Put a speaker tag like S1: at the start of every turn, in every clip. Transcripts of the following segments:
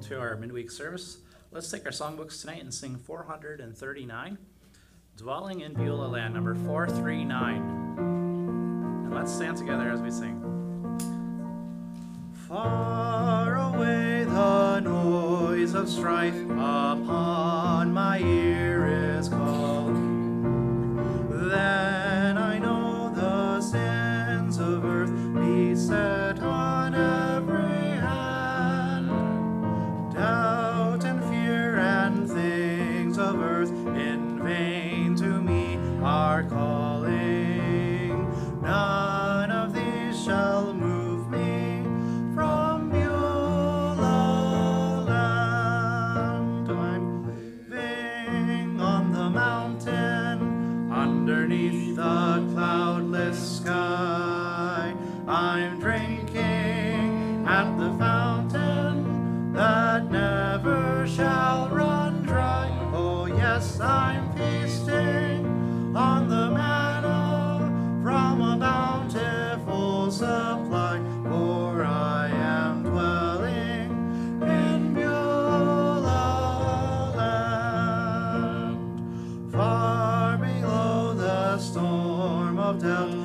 S1: welcome to our midweek service. Let's take our songbooks tonight and sing 439, Dwelling in Beulah Land, number 439. And let's stand together as we sing. Far away the noise of strife upon my ear. down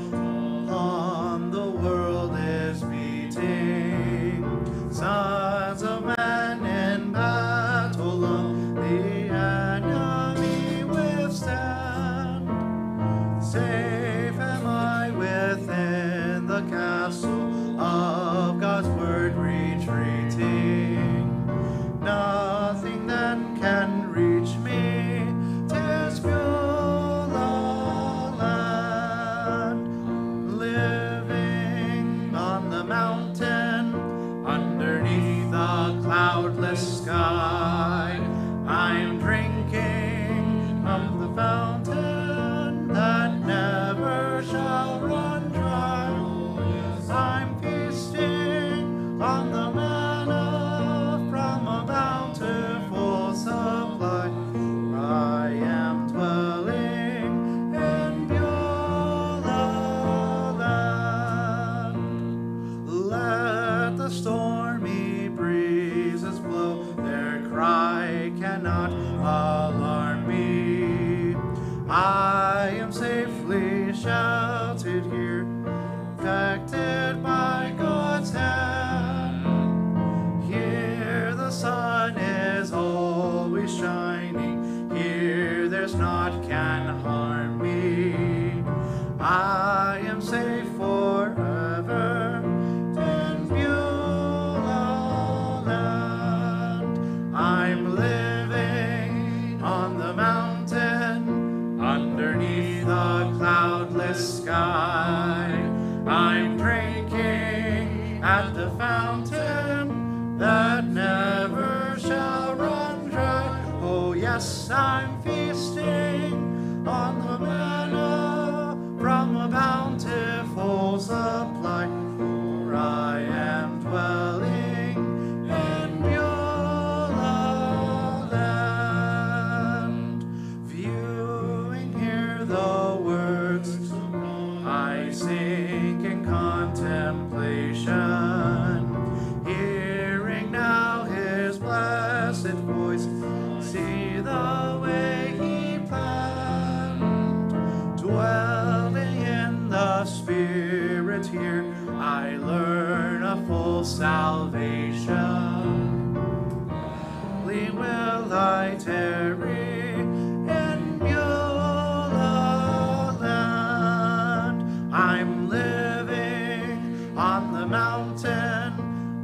S1: I'm living on the mountain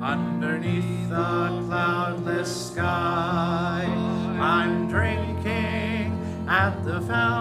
S1: underneath the cloudless sky. I'm drinking at the fountain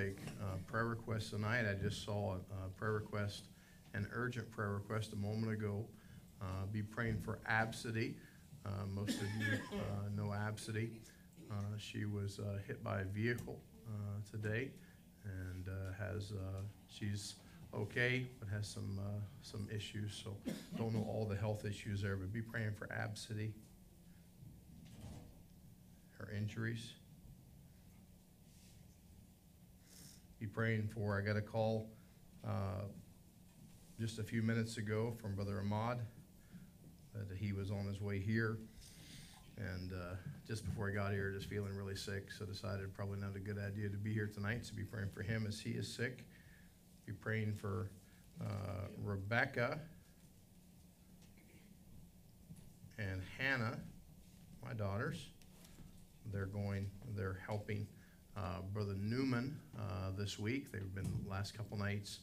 S2: take uh, prayer requests tonight. I just saw a uh, prayer request, an urgent prayer request a moment ago. Uh, Be praying for Absidy. Uh, Most of you uh, know Absidy. Uh, She was uh, hit by a vehicle today and has, she's okay, but has some, some issues. So don't know all the health issues there, but be praying for Absidy. Her injuries. Be praying for. I got a call uh, just a few minutes ago from Brother Ahmad that he was on his way here. And uh, just before he got here, just feeling really sick, so decided probably not a good idea to be here tonight. So be praying for him as he is sick. Be praying for uh, Rebecca and Hannah, my daughters. They're going, they're helping uh, Brother Newman uh, this week. They've been the last couple nights,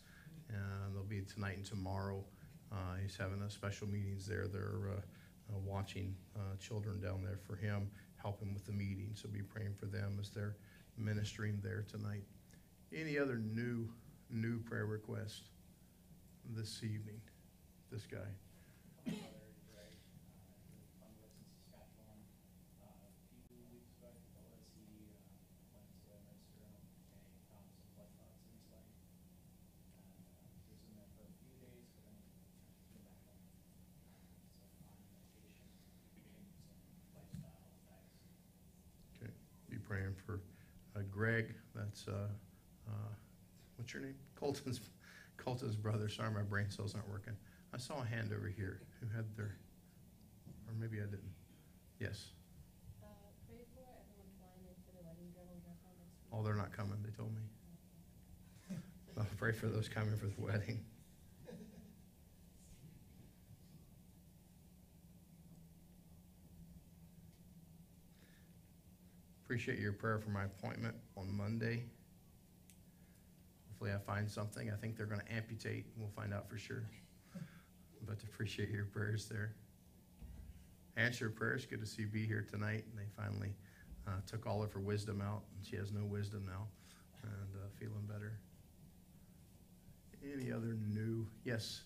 S2: and they'll be tonight and tomorrow. Uh, He's having a special meetings there. They're uh, watching children down there for him, helping with the meeting. So be praying for them as they're ministering there tonight. Any other new, new prayer requests this evening? This guy.
S3: Father Greg, uh, from Western Saskatchewan. Uh, a few weeks back, he told us he, uh, went to a nurse room and he found some blood clots in his leg. And, uh, he was in there for a few days, but then he came back home. So on medication, getting some lifestyle effects.
S2: Okay, be praying for uh, Greg, that's, uh, uh, what's your name? Colton's, Colton's brother, sorry, my brain cells aren't working. I saw a hand over here who had their, or maybe I didn't. Yes,
S4: Uh, pray for everyone flying in for the wedding dinner we have on next week.
S2: oh, they're not coming, they told me. Well, pray for those coming for the wedding. Appreciate your prayer for my appointment on Monday. Hopefully I find something. I think they're gonna amputate. We'll find out for sure. But appreciate your prayers there. Answer prayers. Good to see you be here tonight. And they finally uh, took all of her wisdom out, and she has no wisdom now, and uh, feeling better. Any other new? Yes,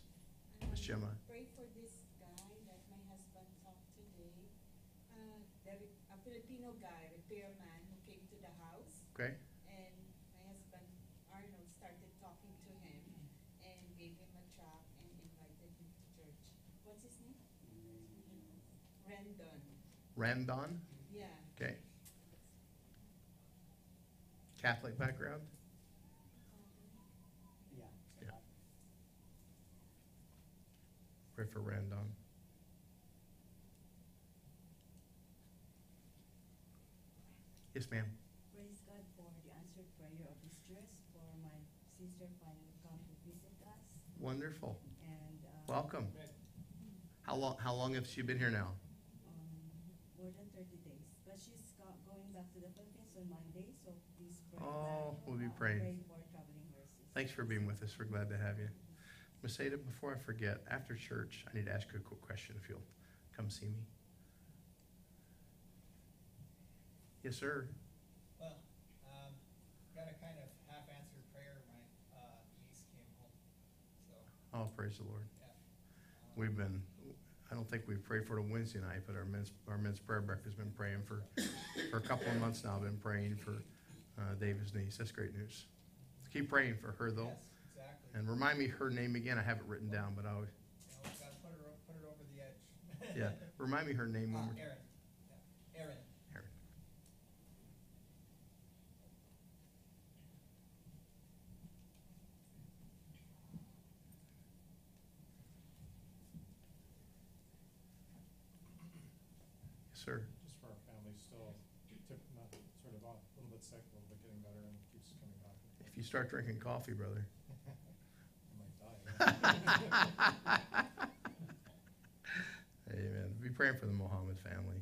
S2: Miss Gemma.
S5: Pray for this guy that my husband talked today. Uh, the, re- a Filipino guy, repairman, who came to the house.
S2: Okay.
S5: And my husband Arnold started talking to him and gave him a tract and invited him to church. What's his name? Rendon.
S2: Randon.
S5: Yeah.
S2: Okay. Catholic background.
S3: Yeah.
S2: Yeah. Pray for Randon. Yes, ma'am.
S6: Praise God for the answered prayer of distress for my sister finally come to visit us
S2: Wonderful.
S6: and uh,
S2: Welcome. How long? How long has she been here now?
S6: um, more than thirty days. But she's go- going back to the Philippines on Monday, so please pray.
S2: Oh, we'll be praying.
S6: Pray for traveling mercies.
S2: Thanks for being with us. We're glad to have you. Miss Ada, before I forget, after church, I need to ask you a quick question if you'll come see me. Yes, sir.
S3: Well, um, got a kind of half-answered prayer. My, uh, niece came home, so,
S2: Oh, praise the Lord. We've been, I don't think we've prayed for it on Wednesday night, but our men's, our men's prayer breakfast has been praying for, for a couple of months now, I've been praying for, uh, David's niece. That's great news. Keep praying for her though.
S3: Yes, exactly.
S2: And remind me her name again. I have it written down, but I would,
S3: You put her, put her over the edge.
S2: yeah, remind me her name
S3: Uh,
S2: more time.
S3: Erin, yeah, Erin.
S2: Erin. Yes, sir.
S7: Just for our family still, tip, not, sort of off, a little bit sick, a little bit getting better and keeps coming back.
S2: If you start drinking coffee, brother.
S7: I might die.
S2: Amen. Be praying for the Mohammed family.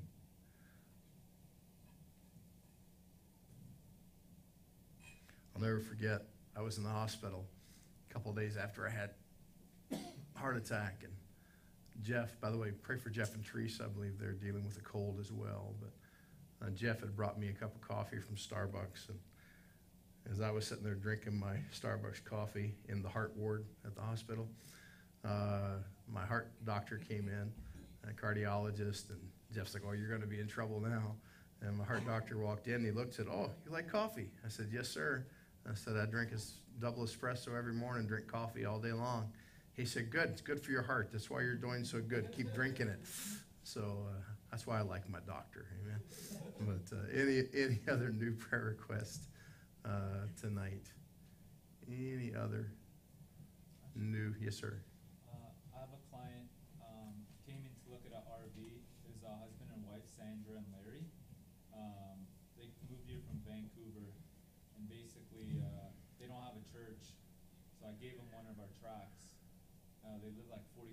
S2: I'll never forget, I was in the hospital a couple days after I had heart attack. And Jeff, by the way, pray for Jeff and Teresa. I believe they're dealing with a cold as well. But uh, Jeff had brought me a cup of coffee from Starbucks, and as I was sitting there drinking my Starbucks coffee in the heart ward at the hospital, uh, my heart doctor came in, a cardiologist, and Jeff's like, "Oh, you're going to be in trouble now." And my heart doctor walked in. He looked, said, "Oh, you like coffee?" I said, "Yes, sir." I said, "I drink a double espresso every morning, drink coffee all day long." He said, "Good. It's good for your heart. That's why you're doing so good. Keep drinking it." So uh, that's why I like my doctor. Amen. But uh, any any other new prayer request uh, tonight? Any other new? Yes, sir.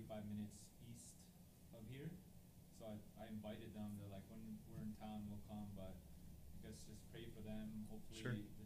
S8: 45 minutes east of here. So I, I invited them. They're like, when we're in town, we'll come, but I guess just pray for them. Hopefully,
S2: sure.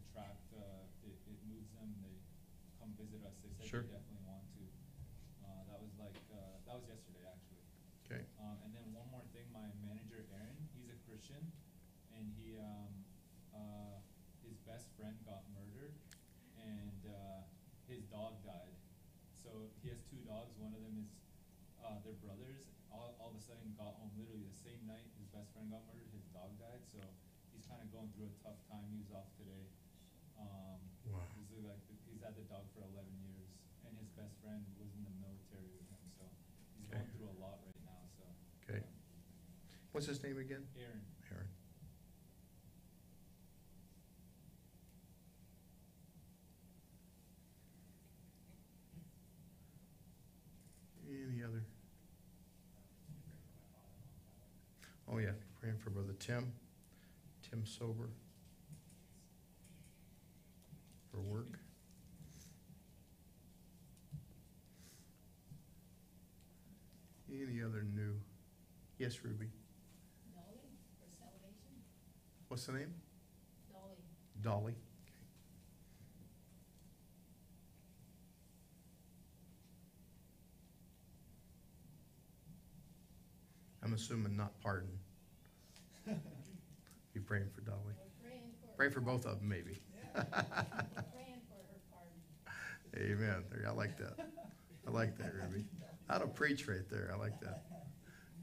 S8: Friend got murdered, his dog died, so he's kinda going through a tough time, he was off today. Um,
S2: Wow.
S8: he's like, he's had the dog for eleven years, and his best friend was in the military with him, so he's
S2: Okay.
S8: going through a lot right now, so.
S2: Okay. What's his name again?
S8: Aaron,
S2: Aaron. Any other? Oh, yeah, praying for Brother Tim, Tim Sober. For work. Any other new? Yes, Ruby.
S4: Dolly for salvation?
S2: What's the name?
S4: Dolly.
S2: Dolly. I'm assuming not pardon. You praying for Dolly?
S4: We're praying for.
S2: Pray for both of them, maybe.
S4: We're praying for her pardon.
S2: Amen. There, I like that. I like that, Ruby. How to preach right there. I like that.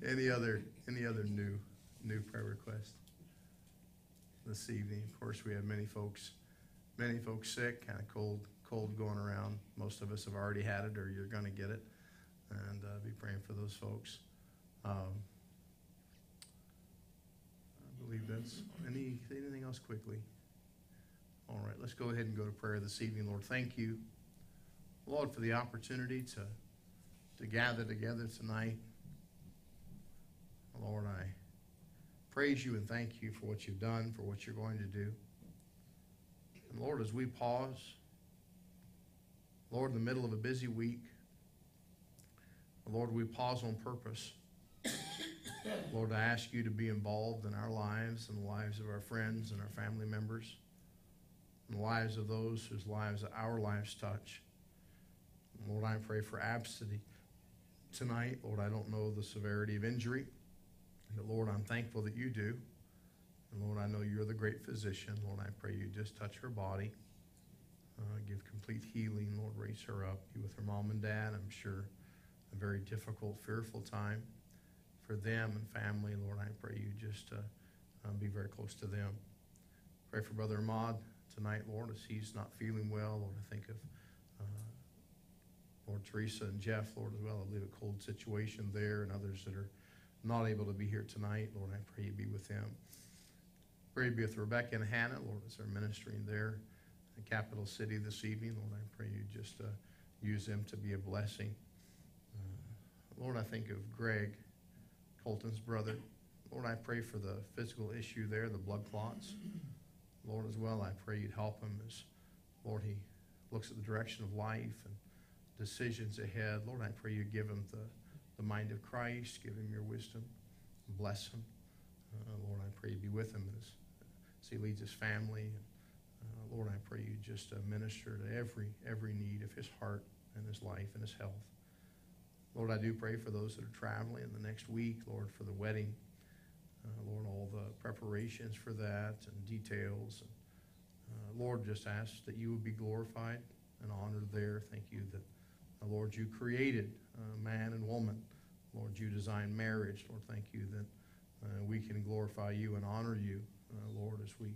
S2: Any other, any other new, new prayer request this evening? Of course, we have many folks, many folks sick, kind of cold, cold going around. Most of us have already had it or you're gonna get it. And, uh, be praying for those folks. Um, believe that's, any, anything else quickly? All right, let's go ahead and go to prayer this evening. Lord, thank you. Lord, for the opportunity to, to gather together tonight. Lord, I praise you and thank you for what you've done, for what you're going to do. And Lord, as we pause, Lord, in the middle of a busy week, Lord, we pause on purpose. Lord, I ask you to be involved in our lives and the lives of our friends and our family members, and the lives of those whose lives our lives touch. Lord, I pray for Absidy tonight. Lord, I don't know the severity of injury, but Lord, I'm thankful that you do. And Lord, I know you're the great physician. Lord, I pray you just touch her body, uh, give complete healing. Lord, raise her up. Be with her mom and dad. I'm sure a very difficult, fearful time for them and family. Lord, I pray you just uh, um, be very close to them. Pray for Brother Ahmad tonight, Lord, as he's not feeling well. Lord, I think of uh, Lord Teresa and Jeff, Lord, as well. I believe a cold situation there and others that are not able to be here tonight. Lord, I pray you be with them. Pray you be with Rebecca and Hannah, Lord, as they're ministering there in the Capital City this evening. Lord, I pray you just uh, use them to be a blessing. Uh, Lord, I think of Greg, Colton's brother. Lord, I pray for the physical issue there, the blood clots. Lord, as well, I pray you'd help him as, Lord, he looks at the direction of life and decisions ahead. Lord, I pray you give him the, the mind of Christ, give him your wisdom, bless him. Uh, Lord, I pray you be with him as, as he leads his family. Uh, Lord, I pray you just uh, minister to every, every need of his heart and his life and his health. Lord, I do pray for those that are traveling in the next week, Lord, for the wedding. Uh, Lord, all the preparations for that and details. And, uh, Lord, just ask that you would be glorified and honored there. Thank you that, uh, Lord, you created uh, man and woman. Lord, you designed marriage. Lord, thank you that uh, we can glorify you and honor you, uh, Lord, as we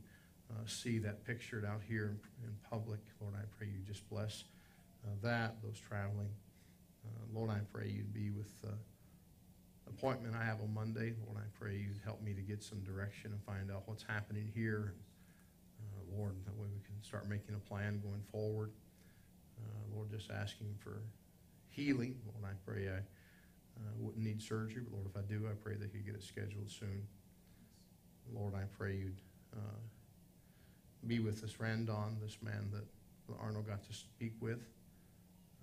S2: see that pictured out here in, in public. Lord, I pray you just bless that, those traveling. Uh, Lord, I pray you'd be with the appointment I have on Monday. Lord, I pray you'd help me to get some direction and find out what's happening here. Uh, Lord, that way we can start making a plan going forward. Uh, Lord, just asking for healing. Lord, I pray I uh, wouldn't need surgery, but Lord, if I do, I pray that you get it scheduled soon. Lord, I pray you'd uh, be with this Randon, this man that Arnold got to speak with.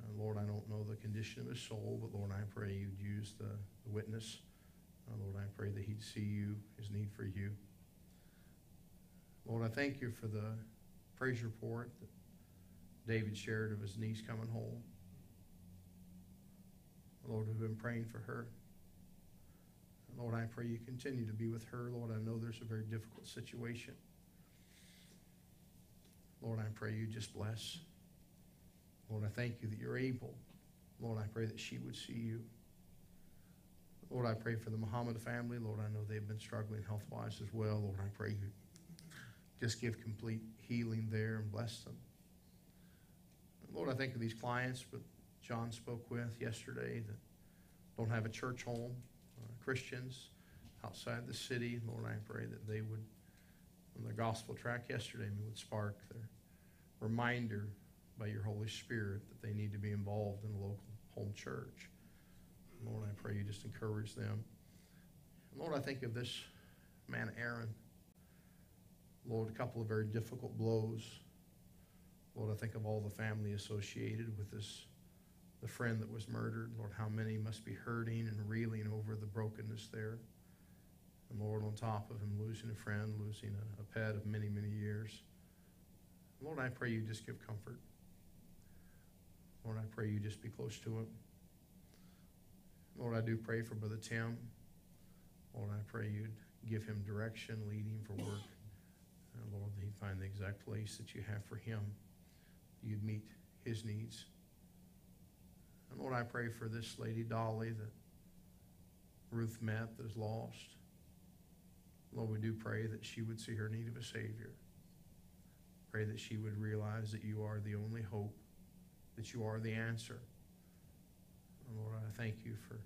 S2: Uh, Lord, I don't know the condition of his soul, but Lord, I pray you'd use the, the witness. Uh, Lord, I pray that he'd see you, his need for you. Lord, I thank you for the praise report that David shared of his niece coming home. Lord, we've been praying for her. Lord, I pray you continue to be with her. Lord, I know there's a very difficult situation. Lord, I pray you just bless. Lord, I thank you that you're able. Lord, I pray that she would see you. Lord, I pray for the Muhammad family. Lord, I know they've been struggling health wise as well. Lord, I pray you just give complete healing there and bless them. Lord, I think of these clients that John spoke with yesterday that don't have a church home, uh, Christians outside the city. Lord, I pray that they would, on the gospel track yesterday, would spark their reminder by your Holy Spirit that they need to be involved in a local home church. Lord, I pray you just encourage them. Lord, I think of this man, Aaron. Lord, a couple of very difficult blows. Lord, I think of all the family associated with this, the friend that was murdered. Lord, how many must be hurting and reeling over the brokenness there. And Lord, on top of him losing a friend, losing a, a pet of many, many years. Lord, I pray you just give comfort. Lord, I pray you just be close to him. Lord, I do pray for Brother Tim. Lord, I pray you'd give him direction, lead him for work. And Lord, that he'd find the exact place that you have for him. You'd meet his needs. And Lord, I pray for this lady, Dolly, that Ruth met that is lost. Lord, we do pray that she would see her need of a Savior. Pray that she would realize that you are the only hope, that you are the answer. Lord, I thank you for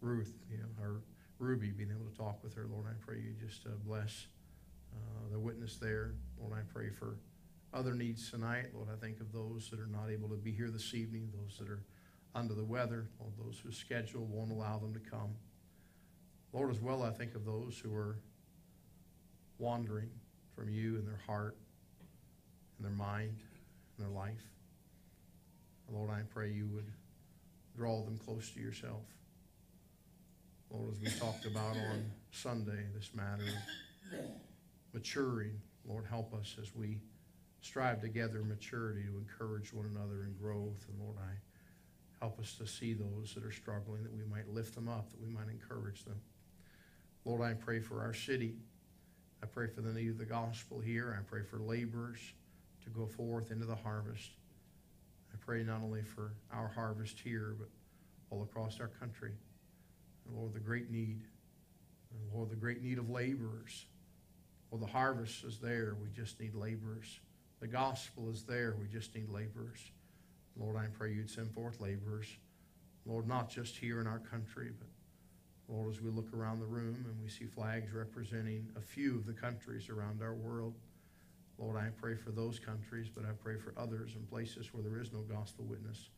S2: Ruth, you know, or Ruby being able to talk with her. Lord, I pray you just uh, bless uh, the witness there. Lord, I pray for other needs tonight. Lord, I think of those that are not able to be here this evening, those that are under the weather, Lord, those whose schedule won't allow them to come. Lord, as well, I think of those who are wandering from you in their heart, in their mind, in their life. Lord, I pray you would draw them close to yourself. Lord, as we talked about on Sunday, this matter of maturing, Lord, help us as we strive together in maturity to encourage one another in growth. And Lord, I help us to see those that are struggling, that we might lift them up, that we might encourage them. Lord, I pray for our city. I pray for the need of the gospel here. I pray for laborers to go forth into the harvest. I pray not only for our harvest here, but all across our country. And Lord, the great need. And Lord, the great need of laborers. Well, the harvest is there. We just need laborers. The gospel is there. We just need laborers. Lord, I pray you'd send forth laborers. Lord, not just here in our country, but Lord, as we look around the room and we see flags representing a few of the countries around our world, Lord, I pray for those countries, but I pray for others in places where there is no gospel witness.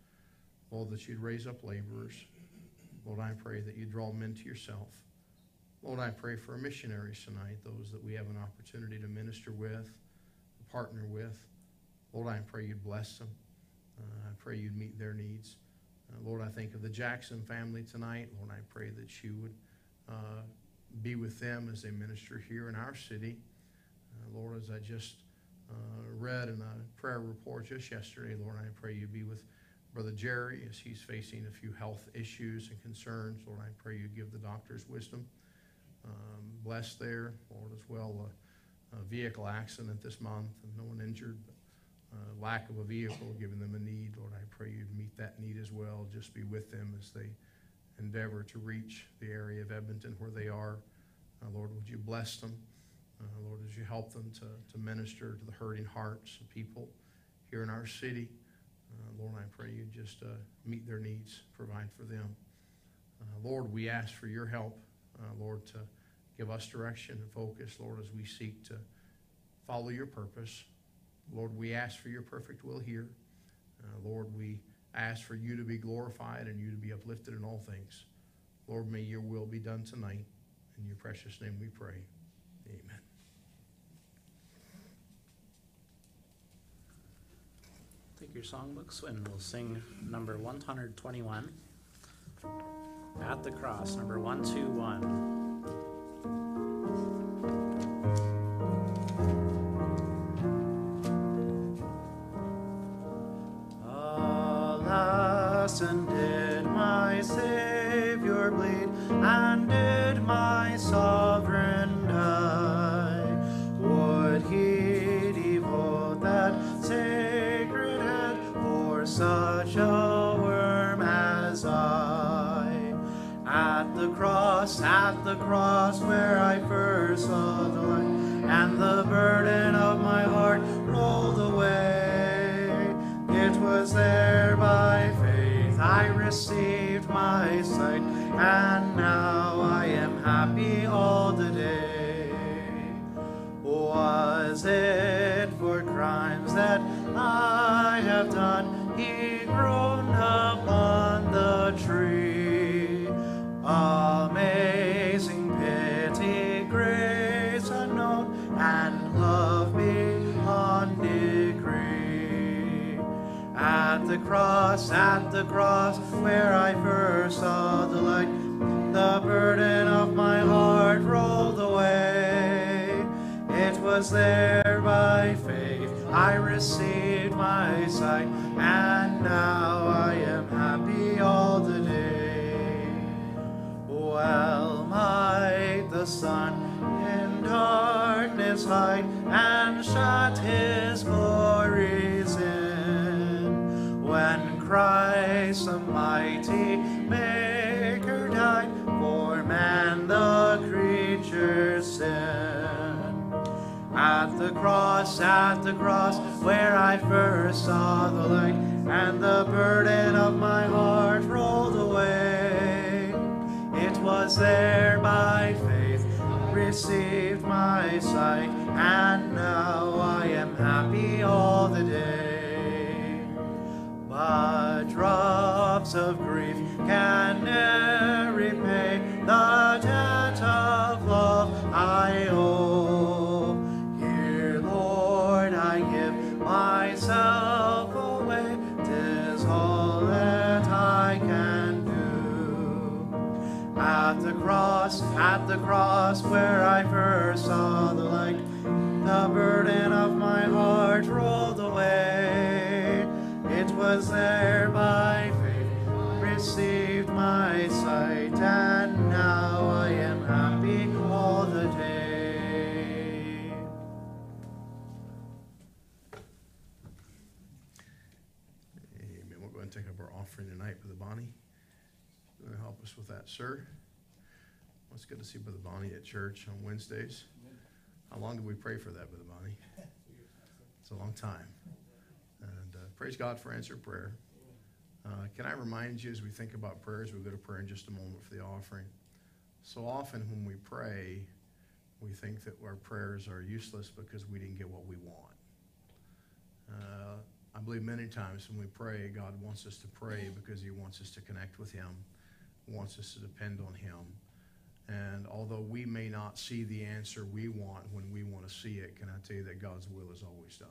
S2: Lord, that you'd raise up laborers. Lord, I pray that you draw men to yourself. Lord, I pray for missionaries tonight, those that we have an opportunity to minister with, partner with. Lord, I pray you'd bless them. Uh, I pray you'd meet their needs. Uh, Lord, I think of the Jackson family tonight. Lord, I pray that you would uh, be with them as they minister here in our city. Uh, Lord, as I just uh, read in a prayer report just yesterday, Lord, I pray you be with Brother Jerry as he's facing a few health issues and concerns. Lord, I pray you give the doctors wisdom. um, blessed there, Lord, as well. A vehicle accident this month and no one injured, but uh, lack of a vehicle, giving them a need. Lord, I pray you'd meet that need as well. Just be with them as they endeavor to reach the area of Edmonton where they are. Uh, Lord, would you bless them? Uh, Lord, as you help them to, to minister to the hurting hearts of people here in our city. Uh, Lord, I pray you just uh, meet their needs, provide for them. Uh, Lord, we ask for your help, uh, Lord, to give us direction and focus, Lord, as we seek to follow your purpose. Lord, we ask for your perfect will here. Lord, we ask for you to be glorified and you to be uplifted in all things. Lord, may your will be done tonight. In your precious name we pray. Amen.
S1: Take your songbooks and we'll sing number one hundred twenty-one. At the cross, number one, two, one. At the cross where I first saw the light, and the burden of my heart rolled away. It was there cross, at the cross, where I first saw the light, the burden of my heart rolled away. It was there by faith I received my sight, and now I am happy all the day. Well might the sun in darkness hide and shut his glories cross, at the cross, where I first saw the light, and the burden of my heart rolled away. It was there by faith received my sight, and now I am happy all the day. But drops of grief can never repay cross, at the cross where I first saw the light, the burden of my heart rolled away. It was there by faith received my sight, and now I am happy all the day.
S2: Amen. We'll go ahead and take up our offering tonight, Brother Bonnie. Help us with that, sir? Good to see Brother Bonnie at church on Wednesdays. How long did we pray for that, Brother Bonnie? It's a long time. And uh, praise God for answered prayer. Uh, Can I remind you, as we think about prayers, we'll go to prayer in just a moment for the offering. So often when we pray, we think that our prayers are useless because we didn't get what we want. Uh, I believe many times when we pray, God wants us to pray because He wants us to connect with Him, wants us to depend on Him. And although we may not see the answer we want when we want to see it, can I tell you that God's will is always done?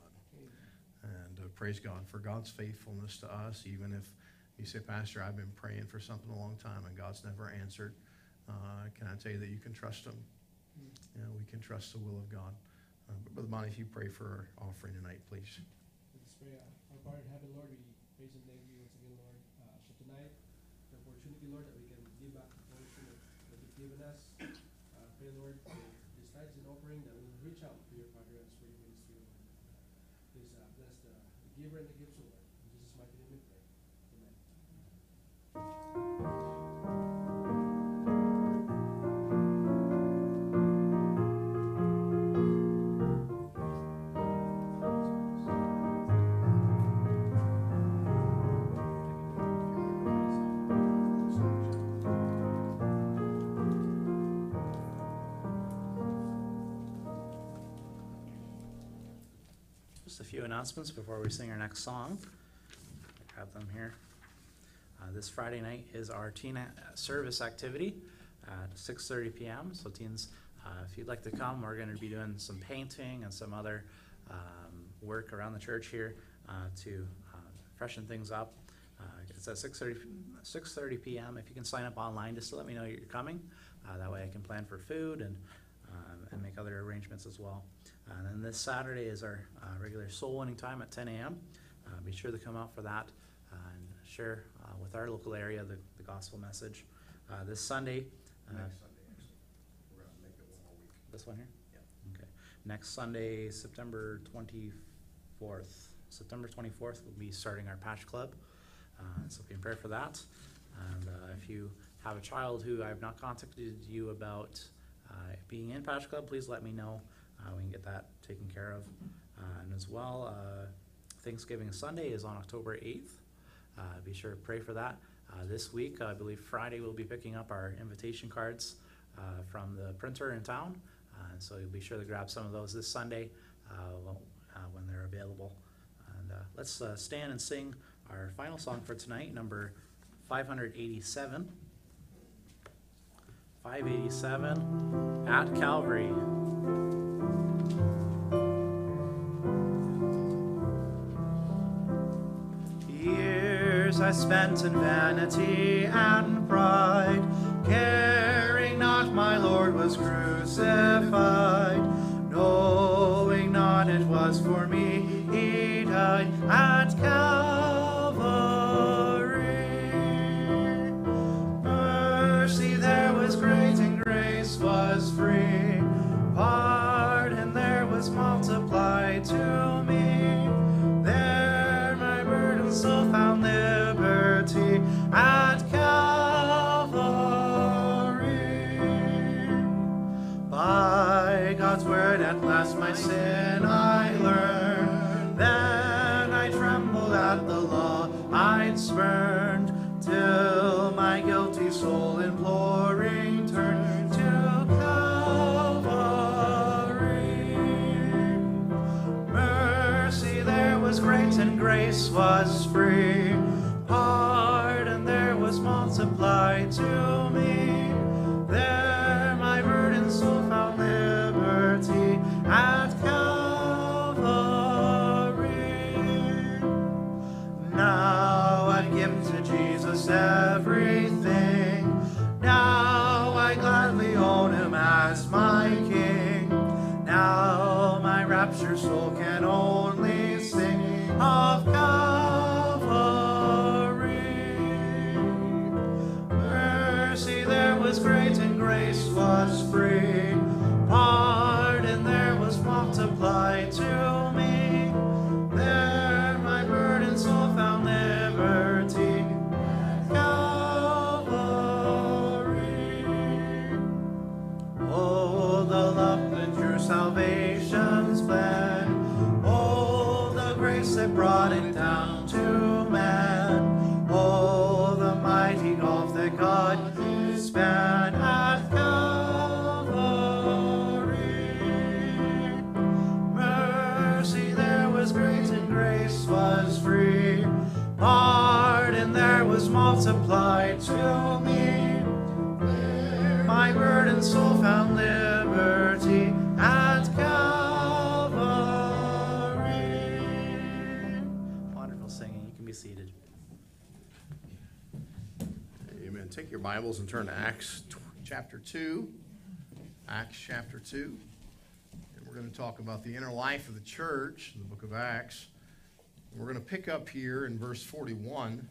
S2: And uh, praise God for God's faithfulness to us, even if you say, Pastor, I've been praying for something a long time and God's never answered. Uh, can I tell you that you can trust Him? You know, we can trust the will of God. Uh, but Brother Bonnie, if you pray for our offering tonight, please.
S3: Let's pray. Our Father in heaven, Lord,
S1: few announcements before we sing our next song. I Grab them here. Uh, this Friday night is our teen service activity at 6:30 p.m. So teens, uh, if you'd like to come, we're going to be doing some painting and some other um, work around the church here uh, to uh, freshen things up. Uh, it's at 6:30 6:30 p.m. If you can sign up online, just to let me know you're coming. Uh, that way, I can plan for food and um, and make other arrangements as well. And then this Saturday is our uh, regular soul winning time at 10 a.m. Uh, be sure to come out for that uh, and share uh, with our local area the, the gospel message. Uh, this Sunday, uh,
S2: Next Sunday. We're gonna make it one more week.
S1: this one here?
S2: Yeah.
S1: Okay. Next Sunday, September 24th. September 24th, we'll be starting our Patch Club. Uh, so be in prayer for that. And uh, if you have a child who I have not contacted you about uh, being in Patch Club, please let me know. Uh, we can get that taken care of. Uh, and as well, uh, Thanksgiving Sunday is on October 8th. Uh, be sure to pray for that. Uh, this week, I believe Friday, we'll be picking up our invitation cards from the printer in town. So you'll be sure to grab some of those this Sunday when they're available. And let's stand and sing our final song for tonight, number 587. 587 at Calvary. I spent in vanity and pride, caring not my Lord was crucified, knowing not it was for me he died at Calvary. At last my sin I learned. Then I trembled at the law I'd spurned, till my guilty soul imploring turned to Calvary. Mercy there was great and grace was free. Pardon there was multiplied to My burden soul found liberty at Calvary. Wonderful singing. You can be seated.
S2: Amen. Take your Bibles and turn to Acts chapter 2. Acts chapter 2. And we're going to talk about the inner life of the church in the book of Acts. We're going to pick up here in verse 41.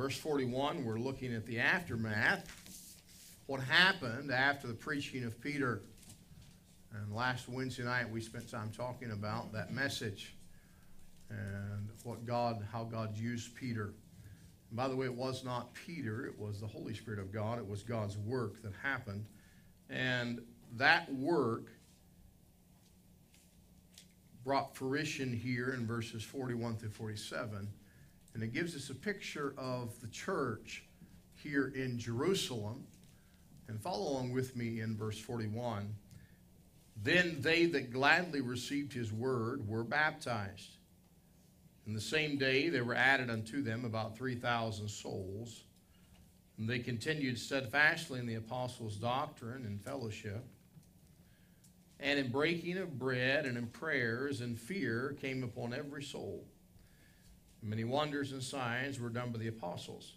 S2: Verse 41, we're looking at the aftermath what happened after the preaching of Peter. And last Wednesday night, we spent time talking about that message and what God, how God used Peter. And by the way, it was not Peter, it was the Holy Spirit of God. It was God's work that happened. And that work brought fruition here in verses 41 through 47. And it gives us a picture of the church here in Jerusalem. And follow along with me in verse 41. Then they that gladly received his word were baptized. And the same day there were added unto them about 3,000 souls. And they continued steadfastly in the apostles' doctrine and fellowship. And in breaking of bread and in prayers and fear came upon every soul. Many wonders and signs were done by the apostles.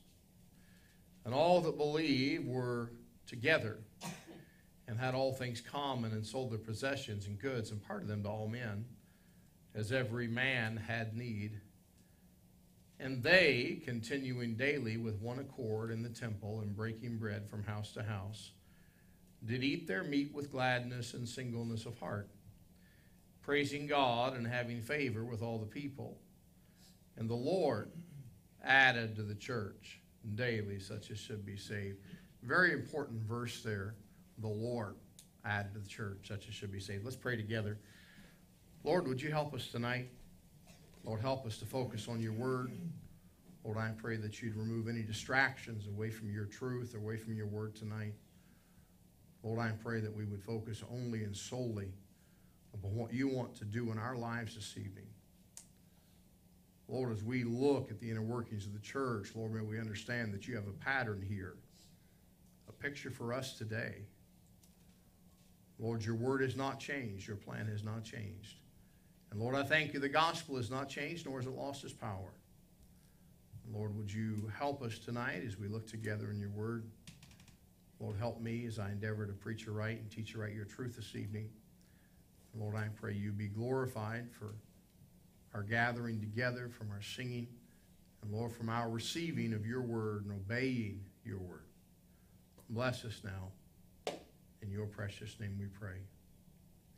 S2: And all that believed were together and had all things common and sold their possessions and goods and parted them to all men as every man had need. And they, continuing daily with one accord in the temple and breaking bread from house to house, did eat their meat with gladness and singleness of heart, praising God and having favor with all the people. And the Lord added to the church daily such as should be saved. Very important verse there. The Lord added to the church such as should be saved. Let's pray together. Lord, would you help us tonight? Lord, help us to focus on your word. Lord, I pray that you'd remove any distractions away from your truth, away from your word tonight. Lord, I pray that we would focus only and solely upon what you want to do in our lives this evening. Lord, as we look at the inner workings of the church, Lord, may we understand that you have a pattern here, a picture for us today. Lord, your word has not changed, your plan has not changed. And Lord, I thank you the gospel has not changed, nor has it lost its power. Lord, would you help us tonight as we look together in your word? Lord, help me as I endeavor to preach aright and teach aright your truth this evening. Lord, I pray you be glorified for our gathering together, from our singing, and Lord, from our receiving of your word and obeying your word. Bless us now. In your precious name we pray.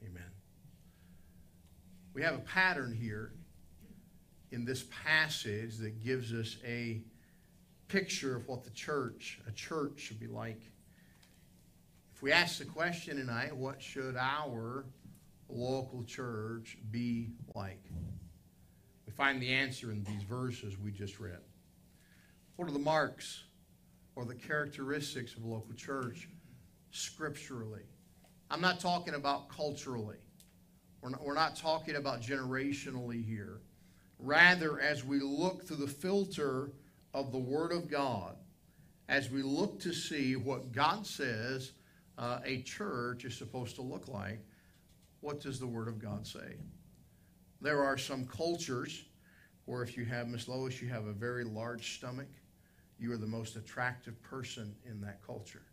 S2: Amen. We have a pattern here in this passage that gives us a picture of what the church, a church, should be like. If we ask the question tonight, what should our local church be like? Find the answer in these verses we just read. What are the marks or the characteristics of a local church scripturally? I'm not talking about culturally. We're not, we're not talking about generationally here. Rather, as we look through the filter of the Word of God, as we look to see what God says uh, a church is supposed to look like, what does the Word of God say? There are some cultures where if you have, Miss Lois, you have a very large stomach, you are the most attractive person in that culture.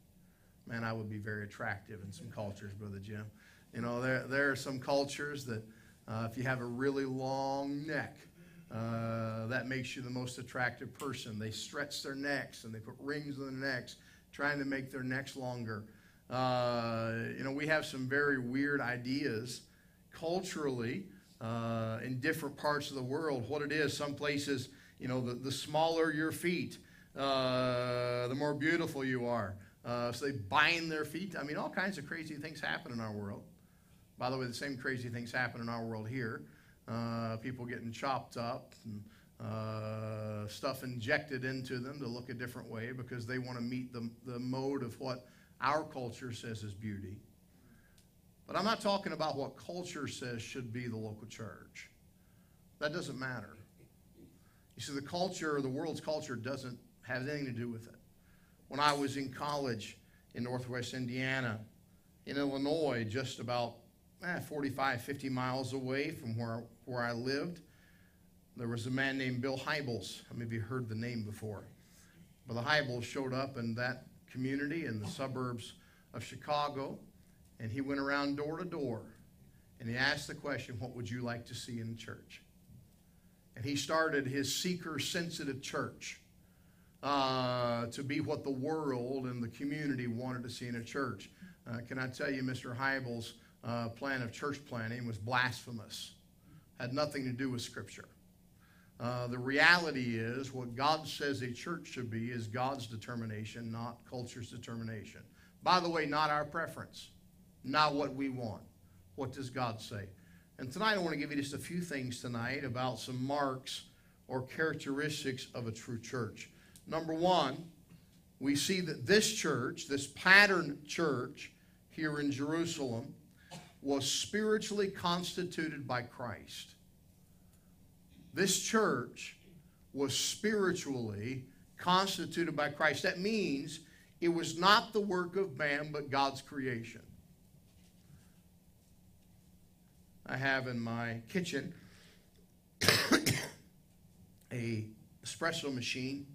S2: Man, I would be very attractive in some cultures, Brother Jim. You know, there, there are some cultures that uh, if you have a really long neck, uh, that makes you the most attractive person. They stretch their necks and they put rings on their necks, trying to make their necks longer. Uh, you know, we have some very weird ideas culturally uh, in different parts of the world. What it is, some places, you know, the, the smaller your feet, uh, the more beautiful you are. Uh, so they bind their feet. I mean, all kinds of crazy things happen in our world. By the way, the same crazy things happen in our world here. Uh, people getting chopped up, and, uh, stuff injected into them to look a different way because they want to meet the, the mode of what our culture says is beauty. But I'm not talking about what culture says should be the local church. That doesn't matter. You see, the culture, the world's culture, doesn't have anything to do with it. When I was in college in northwest Indiana, in Illinois, just about eh, 45, 50 miles away from where, where I lived, there was a man named Bill Hybels. Of you heard the name before? But the Hybels showed up in that community in the suburbs of Chicago, and he went around door to door, and he asked the question, What would you like to see in the church? And he started his seeker sensitive church uh, to be what the world and the community wanted to see in a church. Uh, can I tell you, Mr. Hybels uh, plan of church planning was blasphemous, had nothing to do with Scripture. Uh, the reality is, what God says a church should be is God's determination, not culture's determination. By the way, not our preference, not what we want. What does God say? And tonight I want to give you just a few things tonight about some marks or characteristics of a true church. Number one, we see that this church, this pattern church here in Jerusalem, was spiritually constituted by Christ. This church was spiritually constituted by Christ. That means it was not the work of man, but God's creation. I have in my kitchen a espresso machine.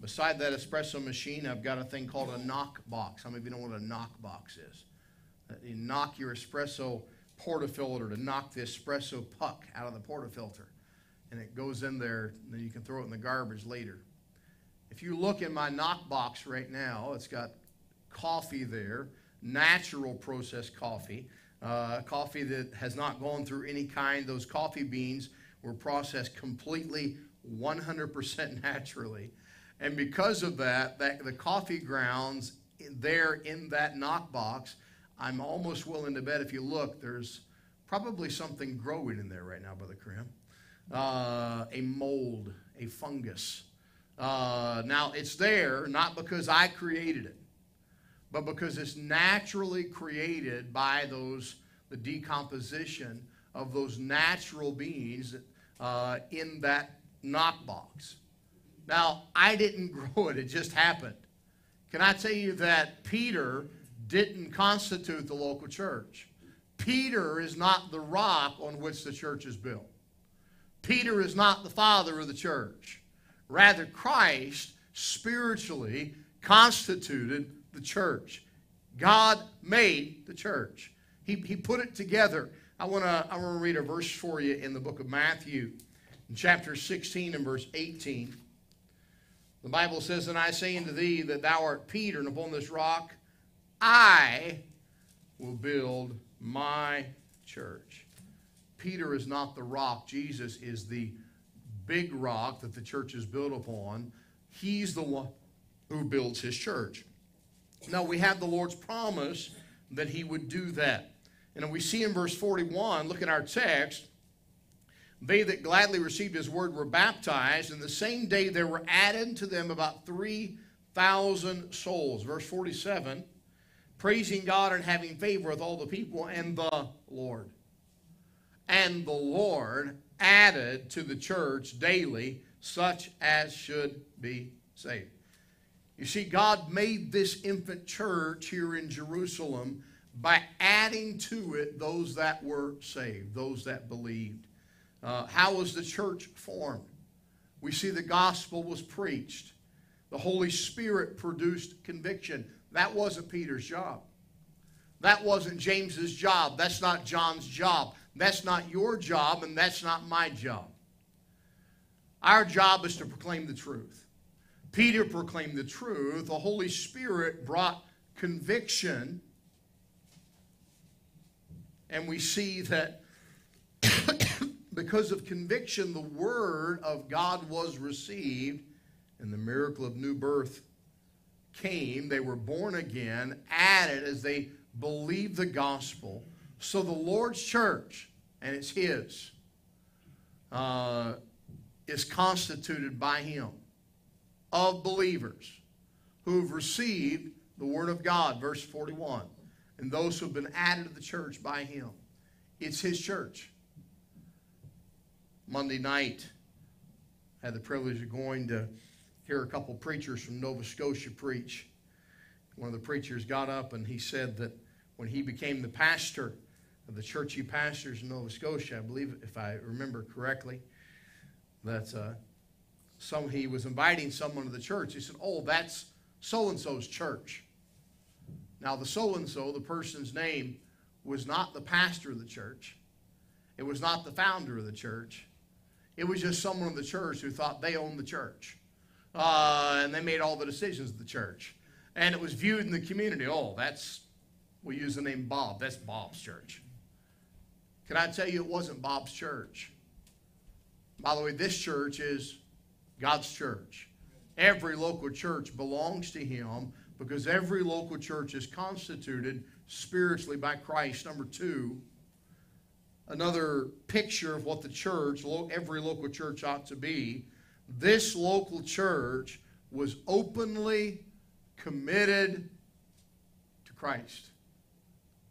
S2: Beside that espresso machine, I've got a thing called a knock box. How many of you know what a knock box is? Uh, You knock your espresso portafilter to knock the espresso puck out of the portafilter. And it goes in there, and then you can throw it in the garbage later. If you look in my knock box right now, it's got coffee there, natural processed coffee, uh, coffee that has not gone through any kind. Those coffee beans were processed completely 100% naturally. And because of that, that the coffee grounds there in that knock box, I'm almost willing to bet if you look, there's probably something growing in there right now, Brother Krim. Uh, a mold, a fungus. Uh, now, it's there not because I created it, but because it's naturally created by those the decomposition of those natural beings uh, in that knock box. Now, I didn't grow it, it just happened. Can I tell you that Peter didn't constitute the local church? Peter is not the rock on which the church is built. Peter is not the father of the church. Rather, Christ spiritually constituted the church. God made the church. He, he put it together. I want to I want to read a verse for you in the book of Matthew, in chapter 16 and verse 18. The Bible says, And I say unto thee that thou art Peter, and upon this rock I will build my church. Peter is not the rock. Jesus is the big rock that the church is built upon. He's the one who builds his church. Now, we have the Lord's promise that he would do that. And we see in verse 41, look at our text, they that gladly received his word were baptized, and the same day there were added to them about 3,000 souls. Verse 47, praising God and having favor with all the people and the Lord. And the Lord added to the church daily such as should be saved. You see, God made this infant church here in Jerusalem by adding to it those that were saved, those that believed. Uh, how was the church formed? We see the gospel was preached. The Holy Spirit produced conviction. That wasn't Peter's job. That wasn't James's job. That's not John's job. That's not your job, and that's not my job. Our job is to proclaim the truth. Peter proclaimed the truth. The Holy Spirit brought conviction. And we see that because of conviction, the word of God was received, and the miracle of new birth came. They were born again, added as they believed the gospel. So the Lord's church, and it's His, uh, is constituted by Him of believers who have received the Word of God, verse 41, and those who have been added to the church by Him. It's His church. Monday night, I had the privilege of going to hear a couple preachers from Nova Scotia preach. One of the preachers got up and he said that when he became the pastor of the church he pastors in Nova Scotia, I believe, if I remember correctly, that uh, some he was inviting someone to the church. He said, "Oh, that's so and so's church." Now, the so and so, the person's name, was not the pastor of the church. It was not the founder of the church. It was just someone of the church who thought they owned the church, uh, and they made all the decisions of the church. And it was viewed in the community. Oh, that's we use the name Bob. That's Bob's church. Can I tell you, it wasn't Bob's church. By the way, this church is God's church. Every local church belongs to Him because every local church is constituted spiritually by Christ. Number two, another picture of what the church, every local church ought to be. This local church was openly committed to Christ.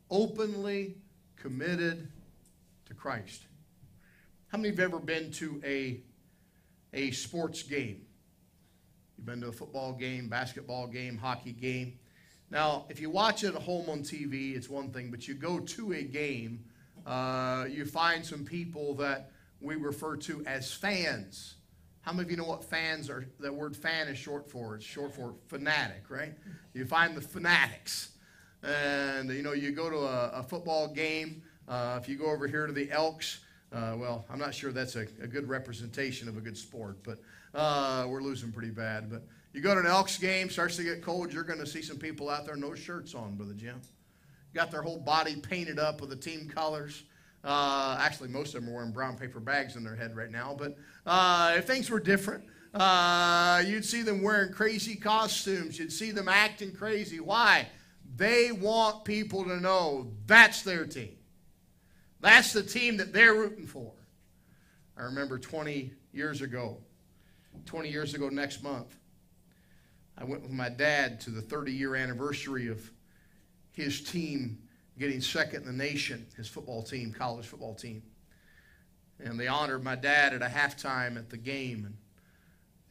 S2: Openly committed to Christ. How many have ever been to a, a sports game? You've been to a football game, basketball game, hockey game. Now, if you watch it at home on TV, it's one thing, but you go to a game, uh, you find some people that we refer to as fans. How many of you know what fans are? That word fan is short for. It's short for fanatic, right? You find the fanatics. And, you know, you go to a, a football game. Uh, if you go over here to the Elks, uh, well, I'm not sure that's a, a good representation of a good sport, but uh, we're losing pretty bad. But you go to an Elks game, starts to get cold, you're going to see some people out there no shirts on, Brother Jim. Got their whole body painted up with the team colors. Uh, actually, most of them are wearing brown paper bags in their head right now. But uh, if things were different, uh, you'd see them wearing crazy costumes. You'd see them acting crazy. Why? They want people to know that's their team. That's the team that they're rooting for. I remember 20 years ago, 20 years ago next month, I went with my dad to the 30 year anniversary of his team getting second in the nation, his football team, college football team. And they honored my dad at a halftime at the game. And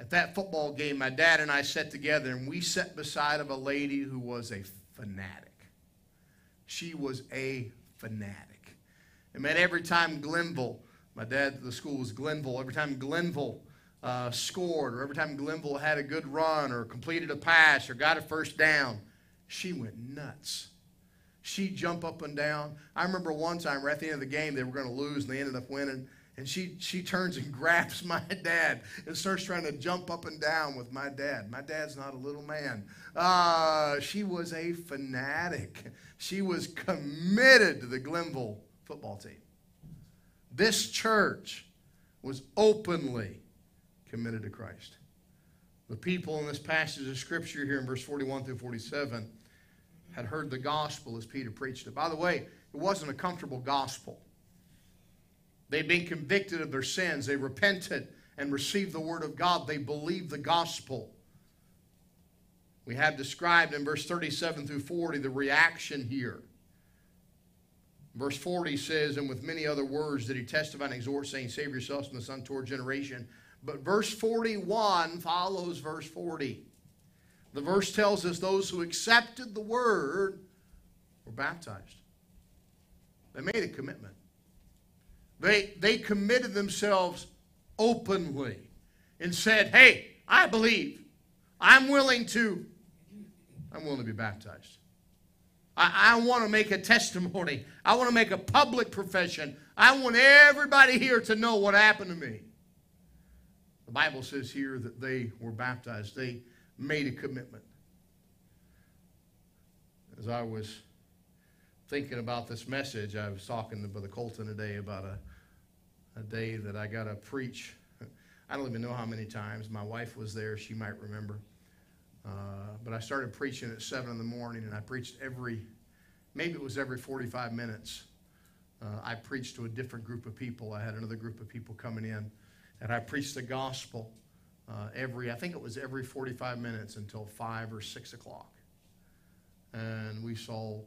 S2: at that football game, my dad and I sat together and we sat beside of a lady who was a fanatic. She was a fanatic. And man, every time Glenville, my dad, the school was Glenville, every time Glenville uh, scored, or every time Glenville had a good run, or completed a pass, or got a first down, she went nuts. She'd jump up and down. I remember one time, right at the end of the game, they were going to lose, and they ended up winning. And she, she turns and grabs my dad and starts trying to jump up and down with my dad. My dad's not a little man. Uh, she was a fanatic. She was committed to the Glenville football team. This church was openly committed to Christ. The people in this passage of Scripture here in verse 41 through 47 had heard the gospel as Peter preached it. By the way, it wasn't a comfortable gospel. They'd been convicted of their sins. They repented and received the word of God. They believed the gospel. We have described in verse 37 through 40 the reaction here. Verse 40 says, And with many other words did he testify and exhort, saying, Save yourselves from this untoward generation. But verse 41 follows verse 40. The verse tells us those who accepted the word were baptized. They made a commitment. They, they committed themselves openly and said, Hey, I believe. I'm willing to, I'm willing to be baptized. I, I want to make a testimony. I want to make a public profession. I want everybody here to know what happened to me. The Bible says here that they were baptized. They made a commitment. As I was thinking about this message, I was talking to Brother Colton today about a, a day that I got to preach. I don't even know how many times. My wife was there. She might remember. Uh, but I started preaching at 7 in the morning, and I preached every, maybe it was every 45 minutes. Uh, I preached to a different group of people. I had another group of people coming in, and I preached the gospel uh, every, I think it was every 45 minutes until 5 or 6 o'clock. And we saw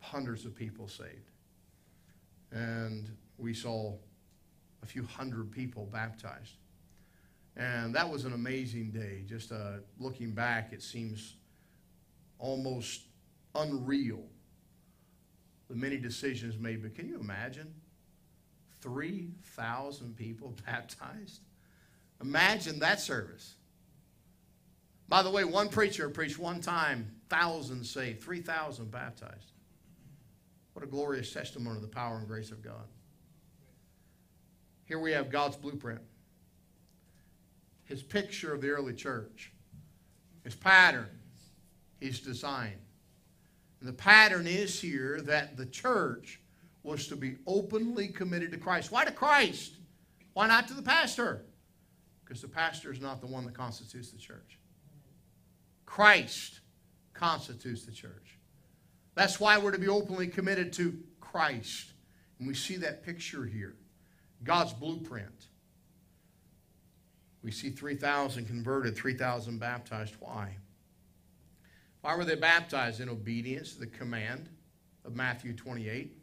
S2: hundreds of people saved. And we saw a few hundred people baptized. And that was an amazing day. Just uh, looking back, it seems almost unreal the many decisions made. But can you imagine? 3,000 people baptized? Imagine that service. By the way, one preacher preached one time, thousands saved, 3,000 baptized. What a glorious testimony of the power and grace of God. Here we have God's blueprint. His picture of the early church, his pattern, his design. And the pattern is here that the church was to be openly committed to Christ. Why to Christ? Why not to the pastor? Because the pastor is not the one that constitutes the church. Christ constitutes the church. That's why we're to be openly committed to Christ. And we see that picture here God's blueprint. We see 3,000 converted, 3,000 baptized. Why? Why were they baptized? In obedience to the command of Matthew 28.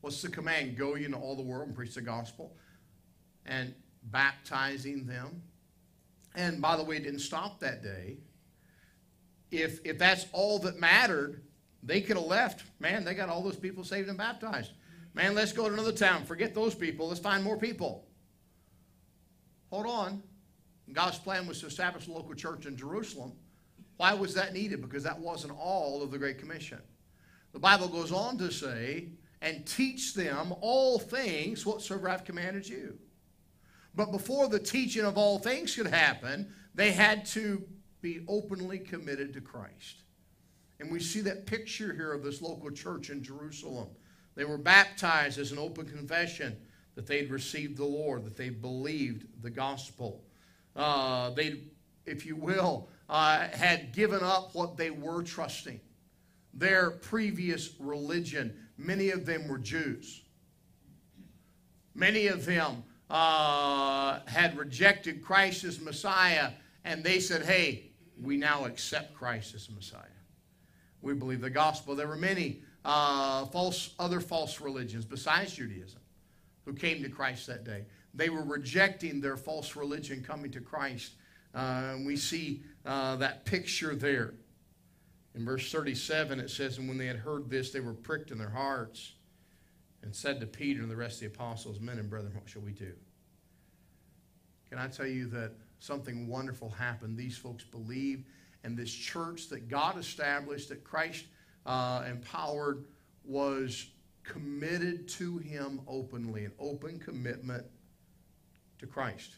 S2: What's the command? Go ye into all the world and preach the gospel. And baptizing them. And by the way, it didn't stop that day. If, if that's all that mattered, they could have left. Man, they got all those people saved and baptized. Man, let's go to another town. Forget those people. Let's find more people. Hold on. God's plan was to establish a local church in Jerusalem. Why was that needed? Because that wasn't all of the Great Commission. The Bible goes on to say, and teach them all things whatsoever I've commanded you. But before the teaching of all things could happen, they had to be openly committed to Christ. And we see that picture here of this local church in Jerusalem. They were baptized as an open confession that they'd received the Lord, that they believed the gospel. Uh, they, if you will, uh, had given up what they were trusting, their previous religion. Many of them were Jews. Many of them uh, had rejected Christ as Messiah, and they said, Hey, we now accept Christ as Messiah. We believe the gospel. There were many uh, false, other false religions besides Judaism who came to Christ that day. They were rejecting their false religion, coming to Christ. Uh, and we see uh, that picture there. In verse 37, it says, And when they had heard this, they were pricked in their hearts and said to Peter and the rest of the apostles, Men and brethren, what shall we do? Can I tell you that something wonderful happened? These folks believed, and this church that God established, that Christ uh, empowered, was committed to Him openly, an open commitment to Christ.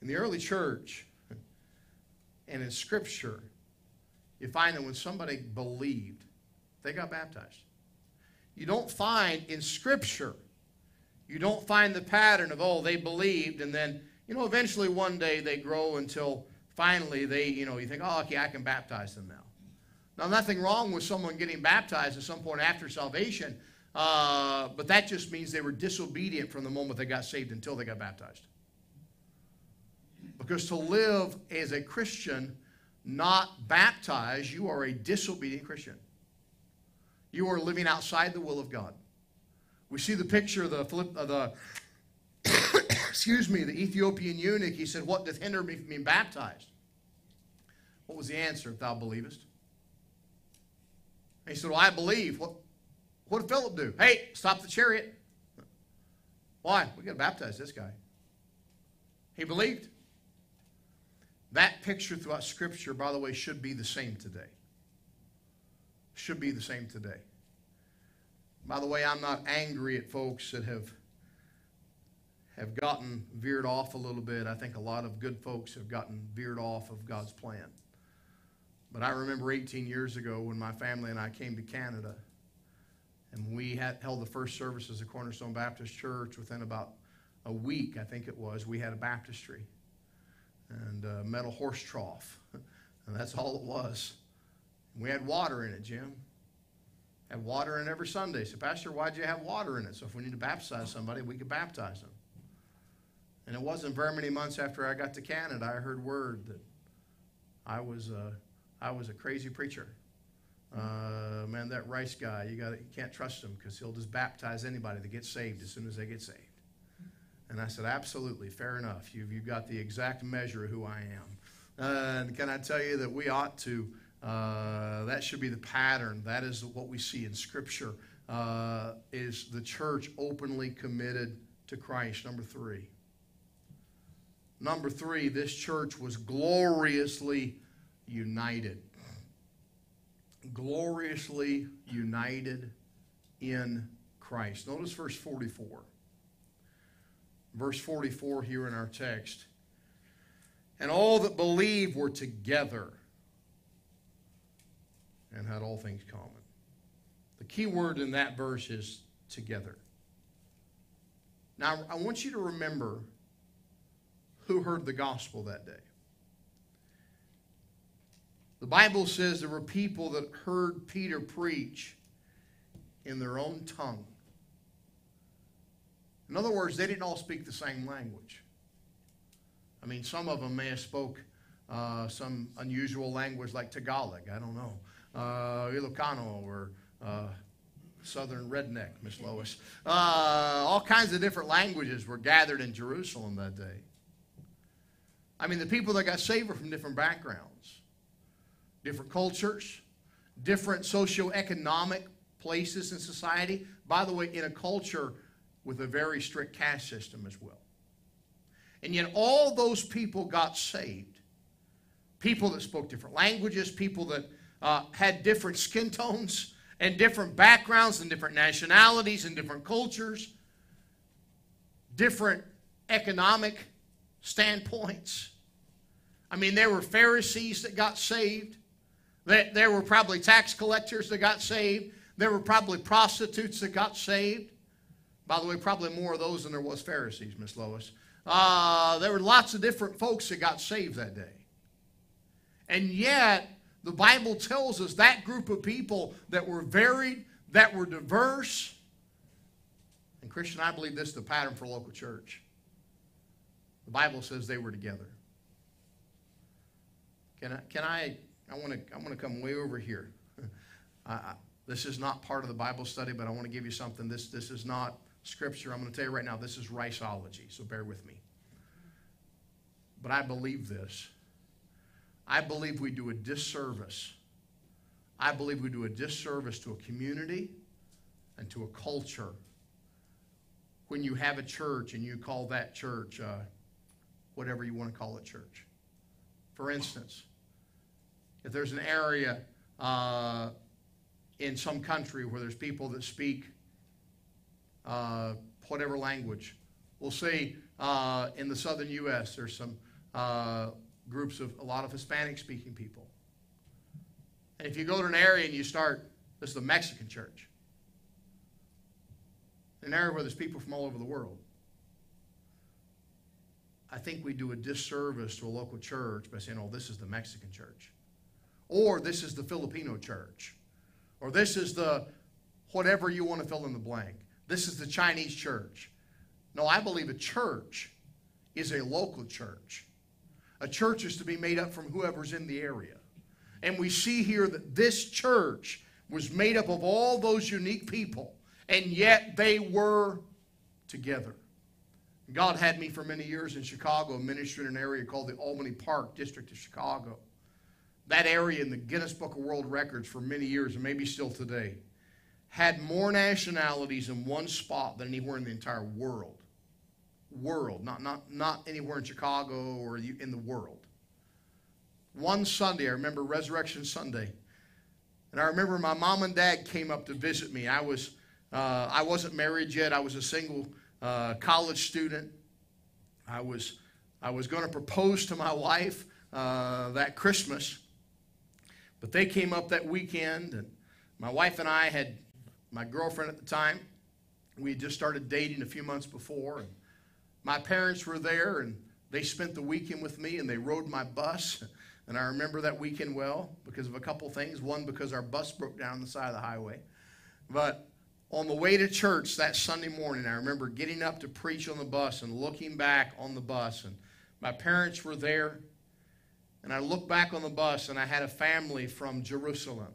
S2: In the early church and in Scripture, you find that when somebody believed, they got baptized. You don't find in Scripture, you don't find the pattern of, oh, they believed, and then, you know, eventually one day they grow until finally they, you know, you think, oh, okay, I can baptize them now. Now, nothing wrong with someone getting baptized at some point after salvation, uh, but that just means they were disobedient from the moment they got saved until they got baptized. Because to live as a Christian, not baptized, you are a disobedient Christian. You are living outside the will of God. We see the picture of the, of the excuse me, the Ethiopian eunuch. He said, What doth hinder me from being baptized? What was the answer? If thou believest. He said, Well, I believe. What, what did Philip do? Hey, stop the chariot. Why? We got to baptize this guy. He believed. That picture throughout Scripture, by the way, should be the same today. Should be the same today. By the way, I'm not angry at folks that have have gotten veered off a little bit. I think a lot of good folks have gotten veered off of God's plan. But I remember 18 years ago when my family and I came to Canada, and we had held the first services at Cornerstone Baptist Church. Within about a week, I think it was, we had a baptistry and a metal horse trough, and that's all it was. We had water in it, Jim. Had water in every Sunday. So, Pastor, why'd you have water in it? So, if we need to baptize somebody, we could baptize them. And it wasn't very many months after I got to Canada, I heard word that I was a, I was a crazy preacher. Uh, man, that Rice guy, you got you can't trust him because he'll just baptize anybody that gets saved as soon as they get saved. And I said, absolutely, fair enough. You've, you've got the exact measure of who I am. Uh, and can I tell you that we ought to, uh, that should be the pattern. That is what we see in Scripture, uh, is the church openly committed to Christ. Number three. Number three, this church was gloriously united. Gloriously united in Christ. Notice verse 44. verse 44 here in our text. And all that believed were together and had all things common. The key word in that verse is together. Now, I want you to remember who heard the gospel that day. The Bible says there were people that heard Peter preach in their own tongue. In other words, they didn't all speak the same language. I mean, some of them may have spoke uh, some unusual language like Tagalog, I don't know, uh, Ilocano or uh, Southern Redneck, Miss Lois. Uh, all kinds of different languages were gathered in Jerusalem that day. I mean, the people that got saved were from different backgrounds, different cultures, different socioeconomic places in society. By the way, in a culture with a very strict caste system as well. And yet, all those people got saved. People that spoke different languages, people that uh, had different skin tones and different backgrounds and different nationalities and different cultures, different economic standpoints. I mean, there were Pharisees that got saved. There were probably tax collectors that got saved. There were probably prostitutes that got saved. By the way, probably more of those than there was Pharisees, Miss Lois. Uh, there were lots of different folks that got saved that day. And yet, the Bible tells us that group of people that were varied, that were diverse, and Christian, I believe this is the pattern for local church. The Bible says they were together. Can I, can I, I want to, I want to come way over here. I, I, this is not part of the Bible study, but I want to give you something. This, this is not scripture. I'm going to tell you right now, this is riceology, so bear with me. But I believe this. I believe we do a disservice. I believe we do a disservice to a community and to a culture when you have a church and you call that church uh, whatever you want to call it church. For instance, if there's an area uh, in some country where there's people that speak uh, whatever language. We'll say uh, in the southern U.S., there's some uh, groups of a lot of Hispanic speaking people. And if you go to an area and you start, this is the Mexican church, an area where there's people from all over the world. I think we do a disservice to a local church by saying, oh, this is the Mexican church. Or this is the Filipino church. Or this is the whatever you want to fill in the blank. This is the Chinese church. No, I believe a church is a local church. A church is to be made up from whoever's in the area. And we see here that this church was made up of all those unique people, and yet they were together. God had me for many years in Chicago ministering in an area called the Albany Park District of Chicago. That area in the Guinness Book of World Records for many years, and maybe still today had more nationalities in one spot than anywhere in the entire world. World, not, not, not anywhere in Chicago or in the world. One Sunday, I remember Resurrection Sunday, and I remember my mom and dad came up to visit me. I was, uh, I wasn't married yet. I was a single uh, college student. I was, I was going to propose to my wife uh, that Christmas, but they came up that weekend, and my wife and I had my girlfriend at the time. We had just started dating a few months before, and my parents were there, and they spent the weekend with me, and they rode my bus. And I remember that weekend well because of a couple things. One, because our bus broke down on the side of the highway. But on the way to church that Sunday morning, I remember getting up to preach on the bus and looking back on the bus. And my parents were there. And I looked back on the bus, and I had a family from Jerusalem.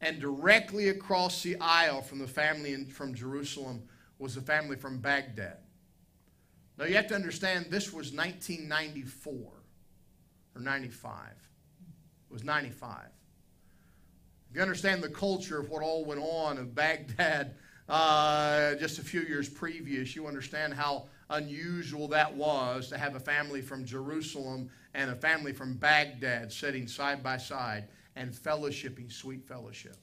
S2: And directly across the aisle from the family in, from Jerusalem was a family from Baghdad. Now you have to understand this was 1994 or 95. It was 95. If you understand the culture of what all went on of Baghdad uh, just a few years previous, you understand how unusual that was to have a family from Jerusalem and a family from Baghdad sitting side by side and fellowshipping sweet fellowship.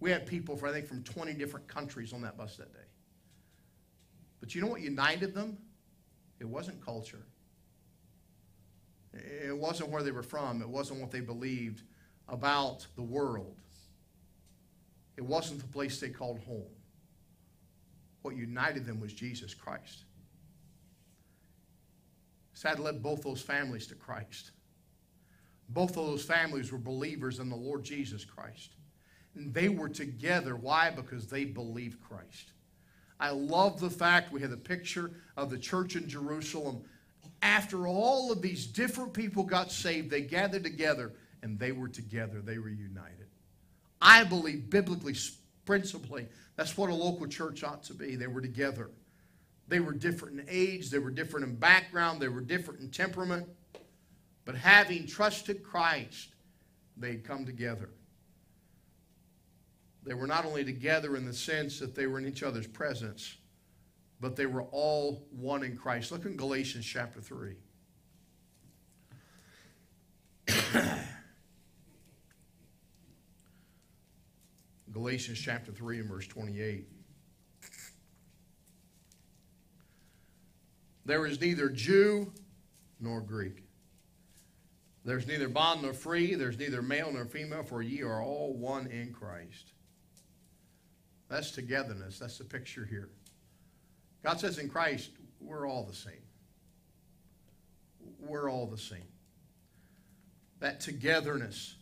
S2: We had people, for, I think, from 20 different countries on that bus that day. But you know what united them? It wasn't culture. It wasn't where they were from. It wasn't what they believed about the world. It wasn't the place they called home. What united them was Jesus Christ. So I had led both those families to Christ. Both of those families were believers in the Lord Jesus Christ. And they were together. Why? Because they believed Christ. I love the fact we have a picture of the church in Jerusalem. After all of these different people got saved, they gathered together and they were together. They were united. I believe biblically, principally, that's what a local church ought to be. They were together. They were different in age, they were different in background, they were different in temperament. But having trusted Christ, they'd come together. They were not only together in the sense that they were in each other's presence, but they were all one in Christ. Look in Galatians chapter 3. Galatians chapter 3 and verse 28. There is neither Jew nor Greek. There's neither bond nor free. There's neither male nor female, for ye are all one in Christ. That's togetherness. That's the picture here. God says in Christ, we're all the same. We're all the same. That togetherness.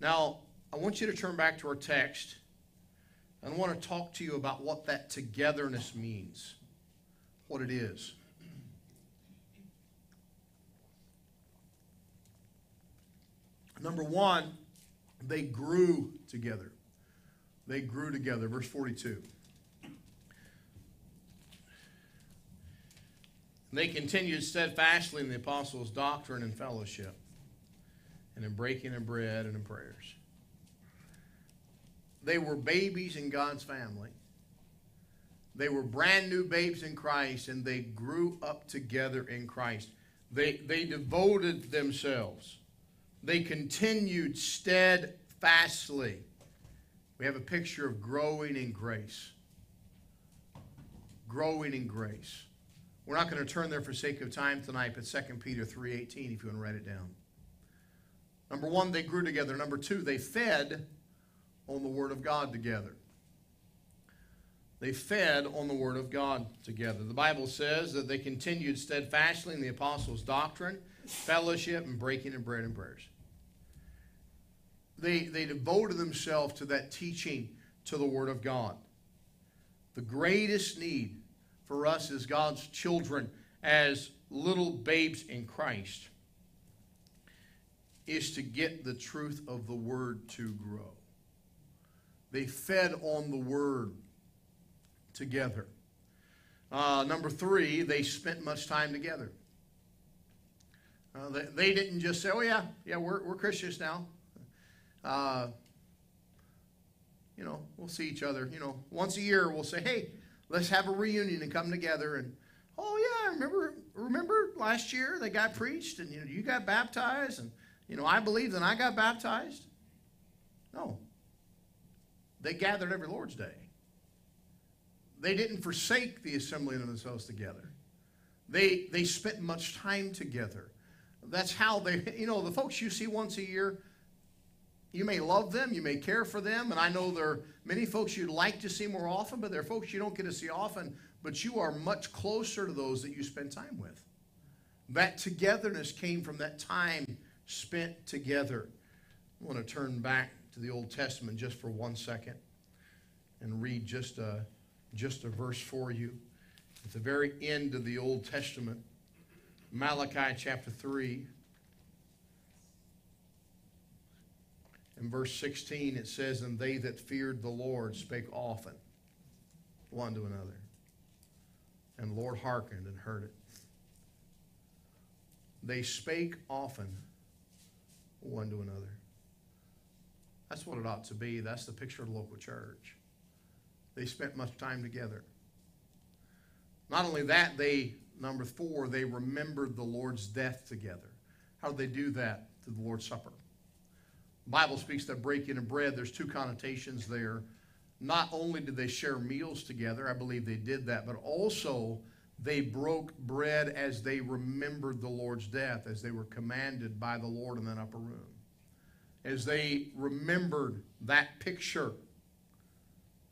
S2: Now, I want you to turn back to our text. And I want to talk to you about what that togetherness means, what it is. Number one, they grew together. They grew together. Verse 42. They continued steadfastly in the apostles' doctrine and fellowship, and in breaking of bread and in prayers. They were babies in God's family. They were brand new babes in Christ, and they grew up together in Christ. They, they devoted themselves. They continued steadfastly. We have a picture of growing in grace. Growing in grace. We're not going to turn there for sake of time tonight, but 2 Peter 3.18 if you want to write it down. Number one, they grew together. Number two, they fed on the Word of God together. They fed on the Word of God together. The Bible says that they continued steadfastly in the apostles' doctrine, fellowship, and breaking of bread and prayers. They, they devoted themselves to that teaching to the Word of God. The greatest need for us as God's children, as little babes in Christ, is to get the truth of the Word to grow. They fed on the Word together. Uh, number three, they spent much time together. Uh, they, they, didn't just say, oh, yeah, yeah, we're, we're Christians now. Uh, you know, we'll see each other. You know, once a year we'll say, hey, let's have a reunion and come together. And, oh, yeah, I remember, remember last year they got preached and, you know, you got baptized. And, you know, I believed and I got baptized. No. They gathered every Lord's Day. They didn't forsake the assembling of themselves together. They, they spent much time together. That's how they, you know, the folks you see once a year, you may love them, you may care for them, and I know there are many folks you'd like to see more often, but there are folks you don't get to see often, but you are much closer to those that you spend time with. That togetherness came from that time spent together. I want to turn back to the Old Testament just for one second and read just a, just a verse for you. At the very end of the Old Testament, Malachi chapter 3. In verse 16, it says, And they that feared the Lord spake often one to another. And the Lord hearkened and heard it. They spake often one to another. That's what it ought to be. That's the picture of the local church. They spent much time together. Not only that, they, number four, they remembered the Lord's death together. How did they do that? Through the Lord's Supper. The Bible speaks that breaking of bread, there's two connotations there. not only did they share meals together, I believe they did that, but also they broke bread as they remembered the Lord's death, as they were commanded by the Lord in that upper room. As they remembered that picture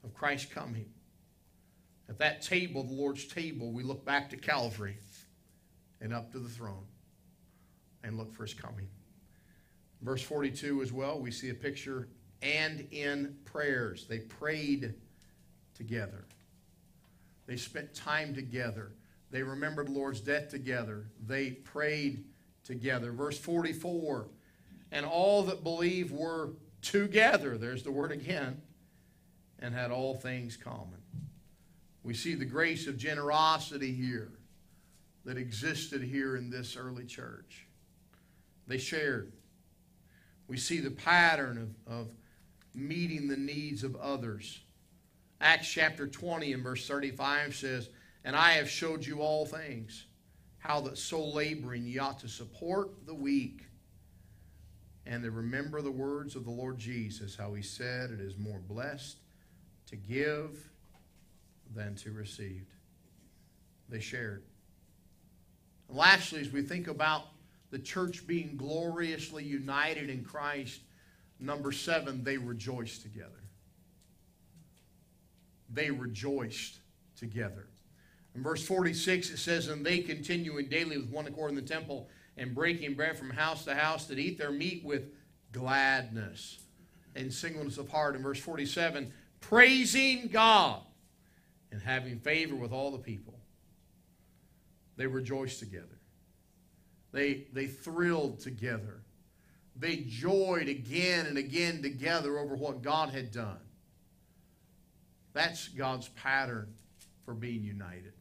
S2: of Christ coming. At that table, the Lord's table, we look back to Calvary and up to the throne and look for his coming. Verse 42 as well, we see a picture and in prayers. They prayed together. They spent time together. They remembered the Lord's death together. They prayed together. Verse 44 and all that believe were together. There's the word again. And had all things common. We see the grace of generosity here that existed here in this early church. They shared. We see the pattern of, of meeting the needs of others. Acts chapter 20 and verse 35 says, And I have showed you all things, how that so laboring ye ought to support the weak, and to remember the words of the Lord Jesus, how he said, It is more blessed to give than to receive. They shared. And lastly, as we think about the church being gloriously united in Christ, number seven, they rejoiced together. They rejoiced together. In verse 46, it says, And they continuing daily with one accord in the temple and breaking bread from house to house did eat their meat with gladness and singleness of heart. In verse 47, praising God and having favor with all the people. They rejoiced together. They, they thrilled together. They joyed again and again together over what God had done. That's God's pattern for being united.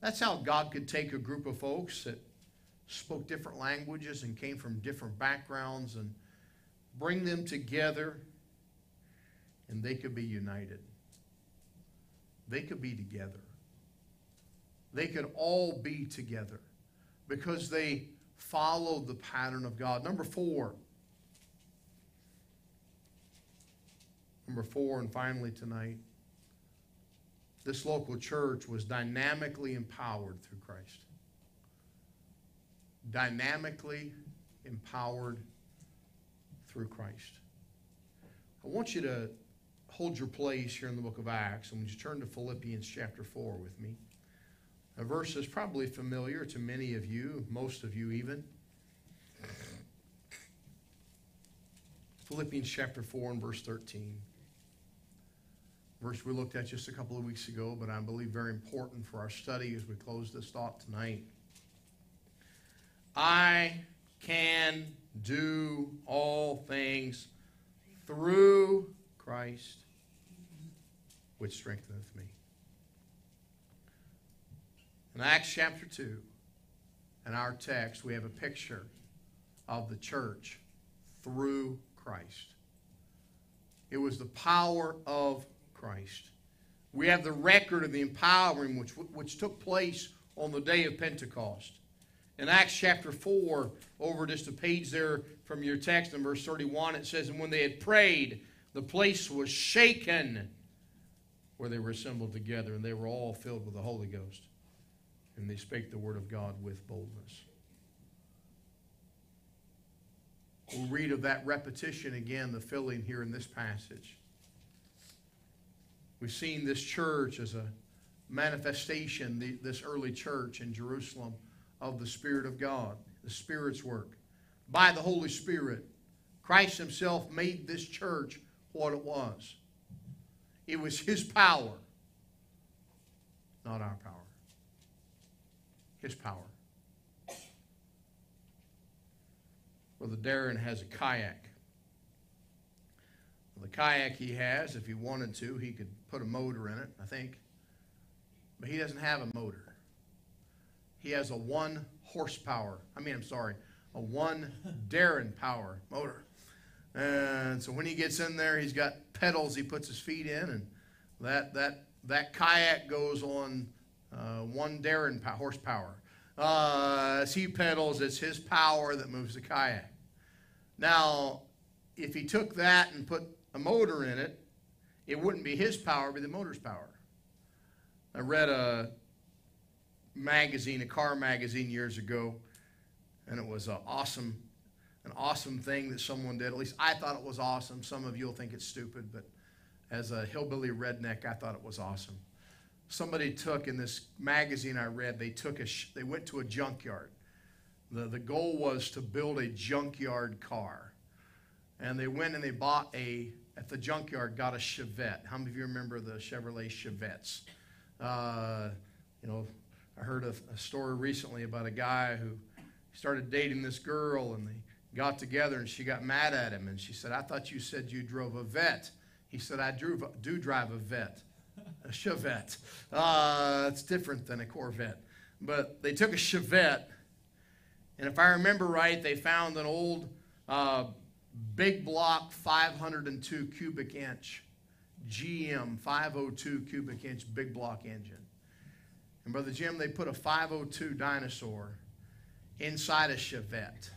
S2: That's how God could take a group of folks that spoke different languages and came from different backgrounds and bring them together and they could be united. They could be together. They could all be together because they followed the pattern of God. Number four. Number four, and finally tonight, this local church was dynamically empowered through Christ. Dynamically empowered through Christ. I want you to hold your place here in the book of Acts, and would you turn to Philippians chapter 4 with me? A verse that's probably familiar to many of you, most of you even. Philippians chapter 4 and verse 13. Verse we looked at just a couple of weeks ago, but I believe very important for our study as we close this thought tonight. I can do all things through Christ, which strengtheneth me. In Acts chapter 2, in our text, we have a picture of the church through Christ. It was the power of Christ. We have the record of the empowering which, which took place on the day of Pentecost. In Acts chapter 4, over just a page there from your text in verse 31, it says, And when they had prayed, the place was shaken where they were assembled together, and they were all filled with the Holy Ghost and they spake the word of God with boldness. We'll read of that repetition again, the filling here in this passage. We've seen this church as a manifestation, the, this early church in Jerusalem, of the Spirit of God, the Spirit's work. By the Holy Spirit, Christ Himself made this church what it was. It was His power, not our power his power. Brother Darren has a kayak. The kayak he has, if he wanted to, he could put a motor in it, I think. But he doesn't have a motor. He has a one horsepower, I mean, I'm sorry, a one Darren power motor. And so when he gets in there, he's got pedals he puts his feet in, and that, that, that kayak goes on uh, one Darren horsepower. Uh, as he pedals, it's his power that moves the kayak. Now, if he took that and put a motor in it, it wouldn't be his power, be the motor's power. I read a magazine, a car magazine years ago, and it was an awesome, an awesome thing that someone did. At least I thought it was awesome. Some of you'll think it's stupid, but as a hillbilly redneck, I thought it was awesome. Somebody took in this magazine I read, they took a, sh- they went to a junkyard. The, the goal was to build a junkyard car. And they went and they bought a, at the junkyard, got a Chevette. How many of you remember the Chevrolet Chevettes? Uh, you know, I heard a, a story recently about a guy who started dating this girl and they got together and she got mad at him and she said, I thought you said you drove a vet. He said, I drove, do drive a vet, a Chevette. Uh, it's different than a Corvette. But they took a Chevette and if I remember right, they found an old uh, big block 502 cubic inch GM 502 cubic inch big block engine. And Brother Jim, they put a 502 dinosaur inside a Chevette.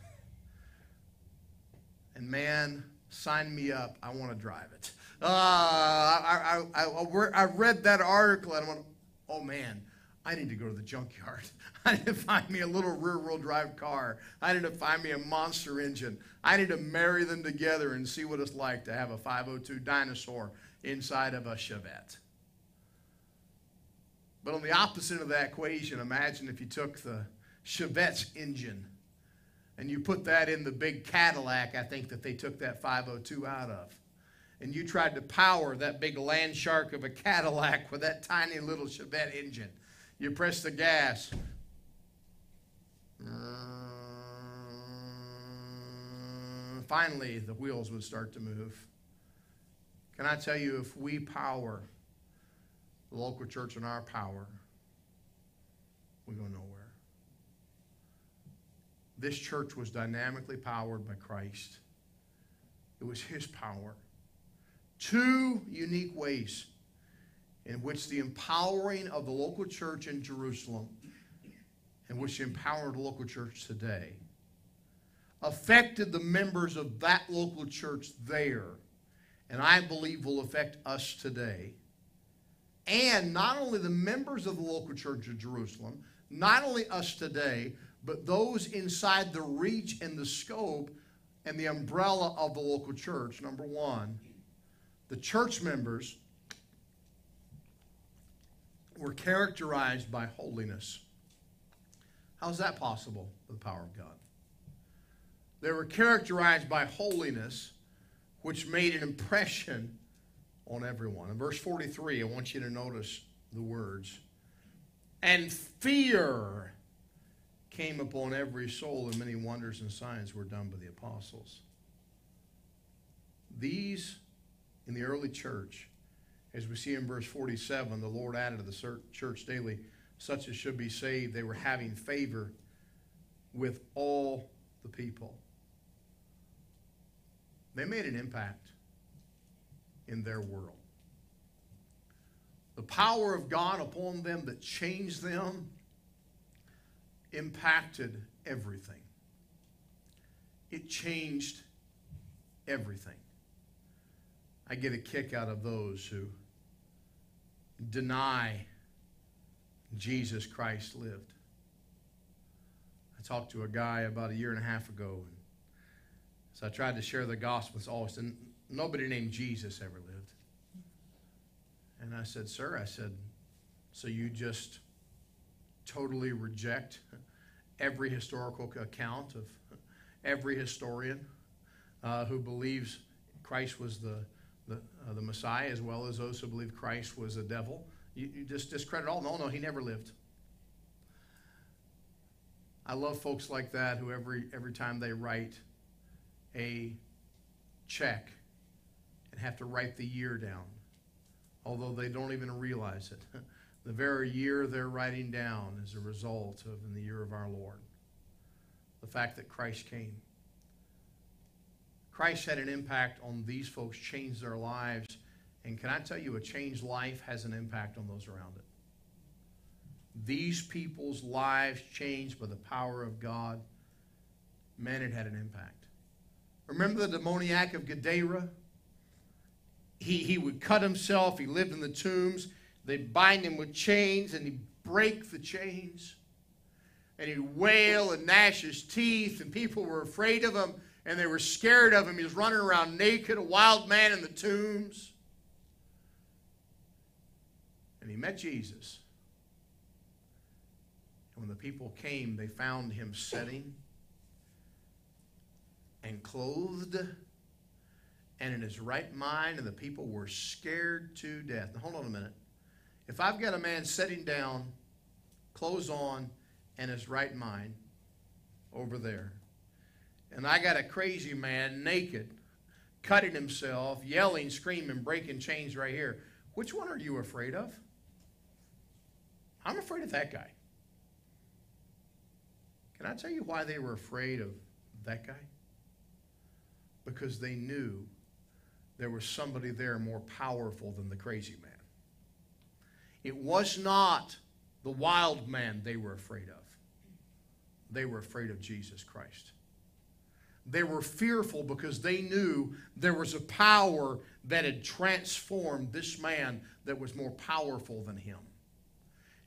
S2: And man, sign me up. I want to drive it. Uh, I, I, I, I read that article and I went, oh man, I need to go to the junkyard. I need to find me a little rear wheel drive car. I need to find me a monster engine. I need to marry them together and see what it's like to have a 502 dinosaur inside of a Chevette. But on the opposite of that equation, imagine if you took the Chevette's engine and you put that in the big Cadillac, I think that they took that 502 out of. And you tried to power that big land shark of a Cadillac with that tiny little Chevette engine. You press the gas. Finally, the wheels would start to move. Can I tell you, if we power the local church in our power, we go nowhere. This church was dynamically powered by Christ. It was His power. Two unique ways in which the empowering of the local church in Jerusalem, in which empowered the local church today, affected the members of that local church there, and I believe will affect us today. And not only the members of the local church of Jerusalem, not only us today, but those inside the reach and the scope and the umbrella of the local church. Number one, the church members were characterized by holiness. How's that possible with the power of God? They were characterized by holiness, which made an impression on everyone. In verse 43, I want you to notice the words. And fear came upon every soul, and many wonders and signs were done by the apostles. These, in the early church, as we see in verse 47, the Lord added to the church daily such as should be saved. They were having favor with all the people. They made an impact in their world. The power of God upon them that changed them impacted everything. It changed everything. I get a kick out of those who deny Jesus Christ lived. I talked to a guy about a year and a half ago, and so I tried to share the gospel with Austin. Nobody named Jesus ever lived. And I said, Sir, I said, so you just totally reject every historical account of every historian uh, who believes Christ was the, the, uh, the Messiah, as well as those who believe Christ was a devil. You, you just discredit all. No, no, he never lived. I love folks like that who every, every time they write a check and have to write the year down, although they don't even realize it. The very year they're writing down is a result of in the year of our Lord. The fact that Christ came. Christ had an impact on these folks, changed their lives. And can I tell you, a changed life has an impact on those around it. These people's lives changed by the power of God. Man, it had an impact. Remember the demoniac of Gadara? he, he would cut himself. He lived in the tombs. They'd bind him with chains and he'd break the chains. And he'd wail and gnash his teeth, and people were afraid of him and they were scared of him. He was running around naked, a wild man in the tombs. And he met Jesus. And when the people came, they found him sitting and clothed and in his right mind, and the people were scared to death. Now, hold on a minute. If I've got a man sitting down, clothes on, and his right mind over there, and I got a crazy man naked, cutting himself, yelling, screaming, breaking chains right here, which one are you afraid of? I'm afraid of that guy. Can I tell you why they were afraid of that guy? Because they knew there was somebody there more powerful than the crazy man. It was not the wild man they were afraid of, they were afraid of Jesus Christ. They were fearful because they knew there was a power that had transformed this man that was more powerful than him.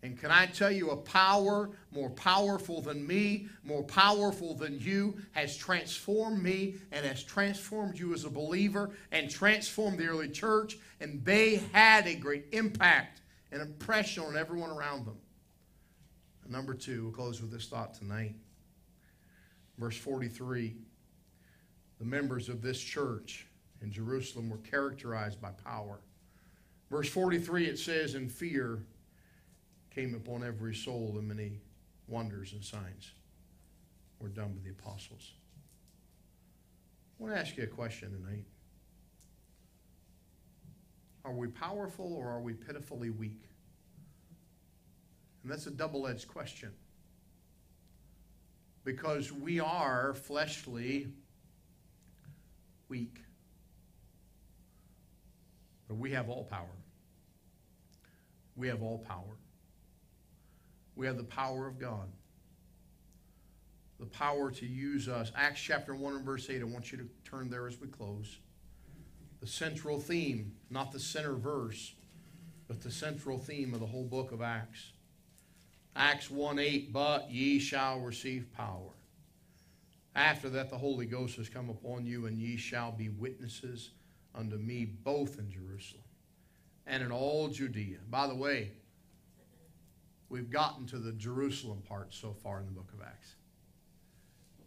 S2: And can I tell you, a power more powerful than me, more powerful than you, has transformed me and has transformed you as a believer and transformed the early church. And they had a great impact and impression on everyone around them. And number two, we'll close with this thought tonight. Verse 43 The members of this church in Jerusalem were characterized by power. Verse 43, it says, In fear, came upon every soul, and many wonders and signs were done by the apostles. I want to ask you a question tonight. Are we powerful or are we pitifully weak? And that's a double edged question. Because we are fleshly weak. But we have all power. We have all power. We have the power of God. The power to use us. Acts chapter 1 and verse 8. I want you to turn there as we close. The central theme, not the center verse, but the central theme of the whole book of Acts. Acts 1 8, but ye shall receive power. After that, the Holy Ghost has come upon you, and ye shall be witnesses unto me both in Jerusalem and in all Judea. By the way, we've gotten to the Jerusalem part so far in the book of Acts.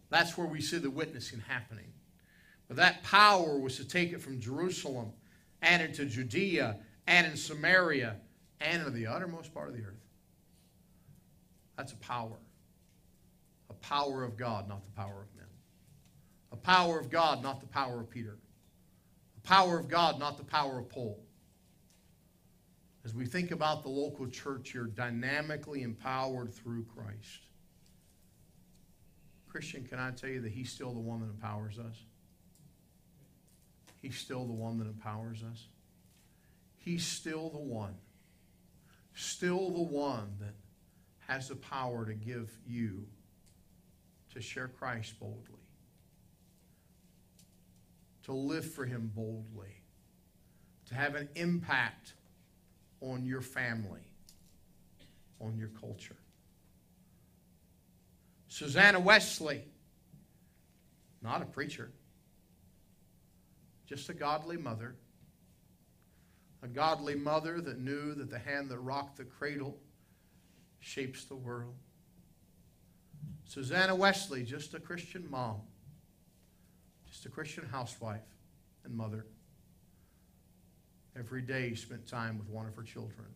S2: That's where we see the witnessing happening. But that power was to take it from Jerusalem and into Judea and in Samaria and into the uttermost part of the earth. That's a power. A power of God, not the power of men. A power of God, not the power of Peter. A power of God, not the power of Paul. As we think about the local church, you're dynamically empowered through Christ. Christian, can I tell you that He's still the one that empowers us? He's still the one that empowers us. He's still the one, still the one that has the power to give you to share Christ boldly, to live for Him boldly, to have an impact on your family, on your culture. Susanna Wesley, not a preacher, just a godly mother. A godly mother that knew that the hand that rocked the cradle shapes the world. Susanna Wesley, just a Christian mom, just a Christian housewife and mother. Every day spent time with one of her children,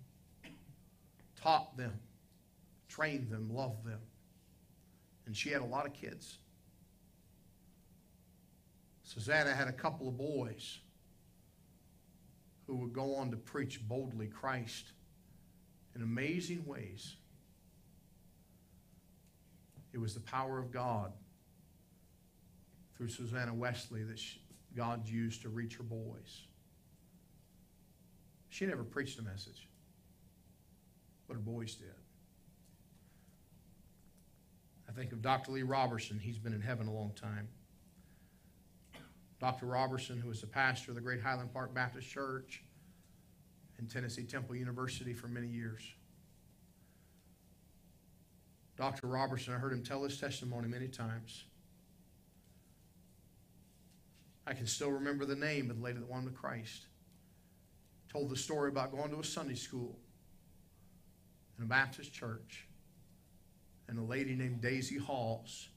S2: taught them, trained them, loved them. And she had a lot of kids. Susanna had a couple of boys who would go on to preach boldly Christ in amazing ways. It was the power of God through Susanna Wesley that she, God used to reach her boys. She never preached a message, but her boys did. I think of Dr. Lee Roberson. He's been in heaven a long time. Dr. Roberson, who was the pastor of the Great Highland Park Baptist Church and Tennessee Temple University for many years. Dr. Roberson, I heard him tell his testimony many times. I can still remember the name of the lady that won to Christ. Told the story about going to a Sunday school in a Baptist church, and a lady named Daisy Halls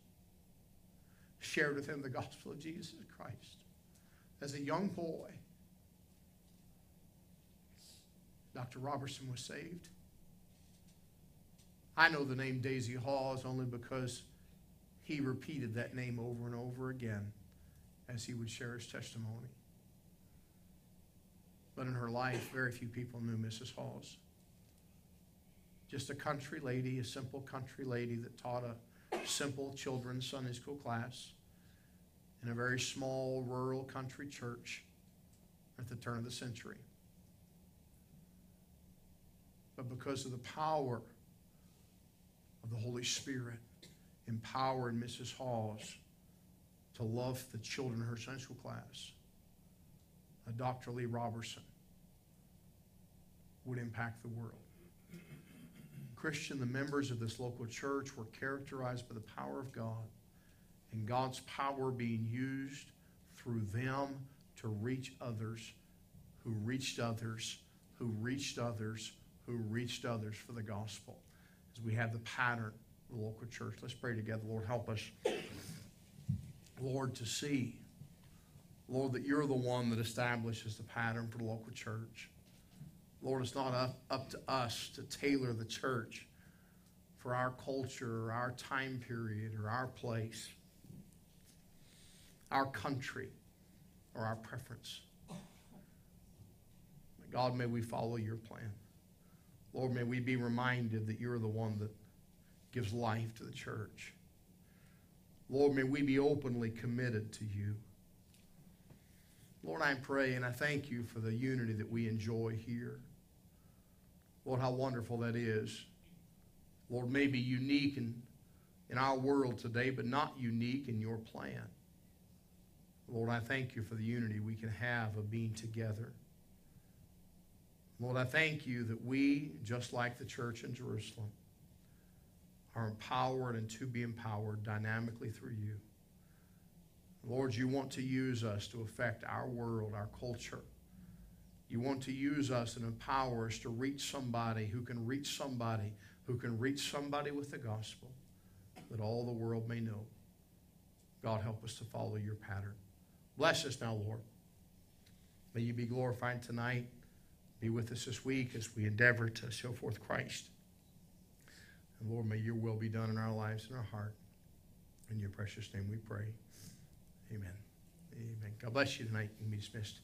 S2: shared with him the gospel of Jesus Christ. As a young boy, Dr. Roberson was saved. I know the name Daisy Halls only because he repeated that name over and over again as he would share his testimony. But in her life, very few people knew Mrs. Halls. Just a country lady, a simple country lady that taught a simple children's Sunday school class in a very small rural country church at the turn of the century. But because of the power of the Holy Spirit, empowered Mrs. Halls to love the children in her Sunday school class, uh, a Dr. Lee Roberson would impact the world. Christian, the members of this local church were characterized by the power of God and God's power being used through them to reach others who reached others, who reached others, who reached others for the gospel. As we have the pattern of the local church, let's pray together. Lord, help us, Lord, to see, Lord, that you're the one that establishes the pattern for the local church. Lord, it's not up, up to us to tailor the church for our culture or our time period or our place, our country or our preference. God, may we follow your plan. Lord, may we be reminded that you're the one that gives life to the church. Lord, may we be openly committed to you. Lord, I pray and I thank you for the unity that we enjoy here. Lord, how wonderful that is. Lord, maybe unique in, in our world today, but not unique in your plan. Lord, I thank you for the unity we can have of being together. Lord, I thank you that we, just like the church in Jerusalem, are empowered and to be empowered dynamically through you. Lord, you want to use us to affect our world, our culture. You want to use us and empower us to reach somebody who can reach somebody who can reach somebody with the gospel that all the world may know. God, help us to follow your pattern. Bless us now, Lord. May you be glorified tonight. Be with us this week as we endeavor to show forth Christ. And Lord, may your will be done in our lives and our heart. In your precious name we pray. Amen. Amen. God bless you tonight. You can be dismissed.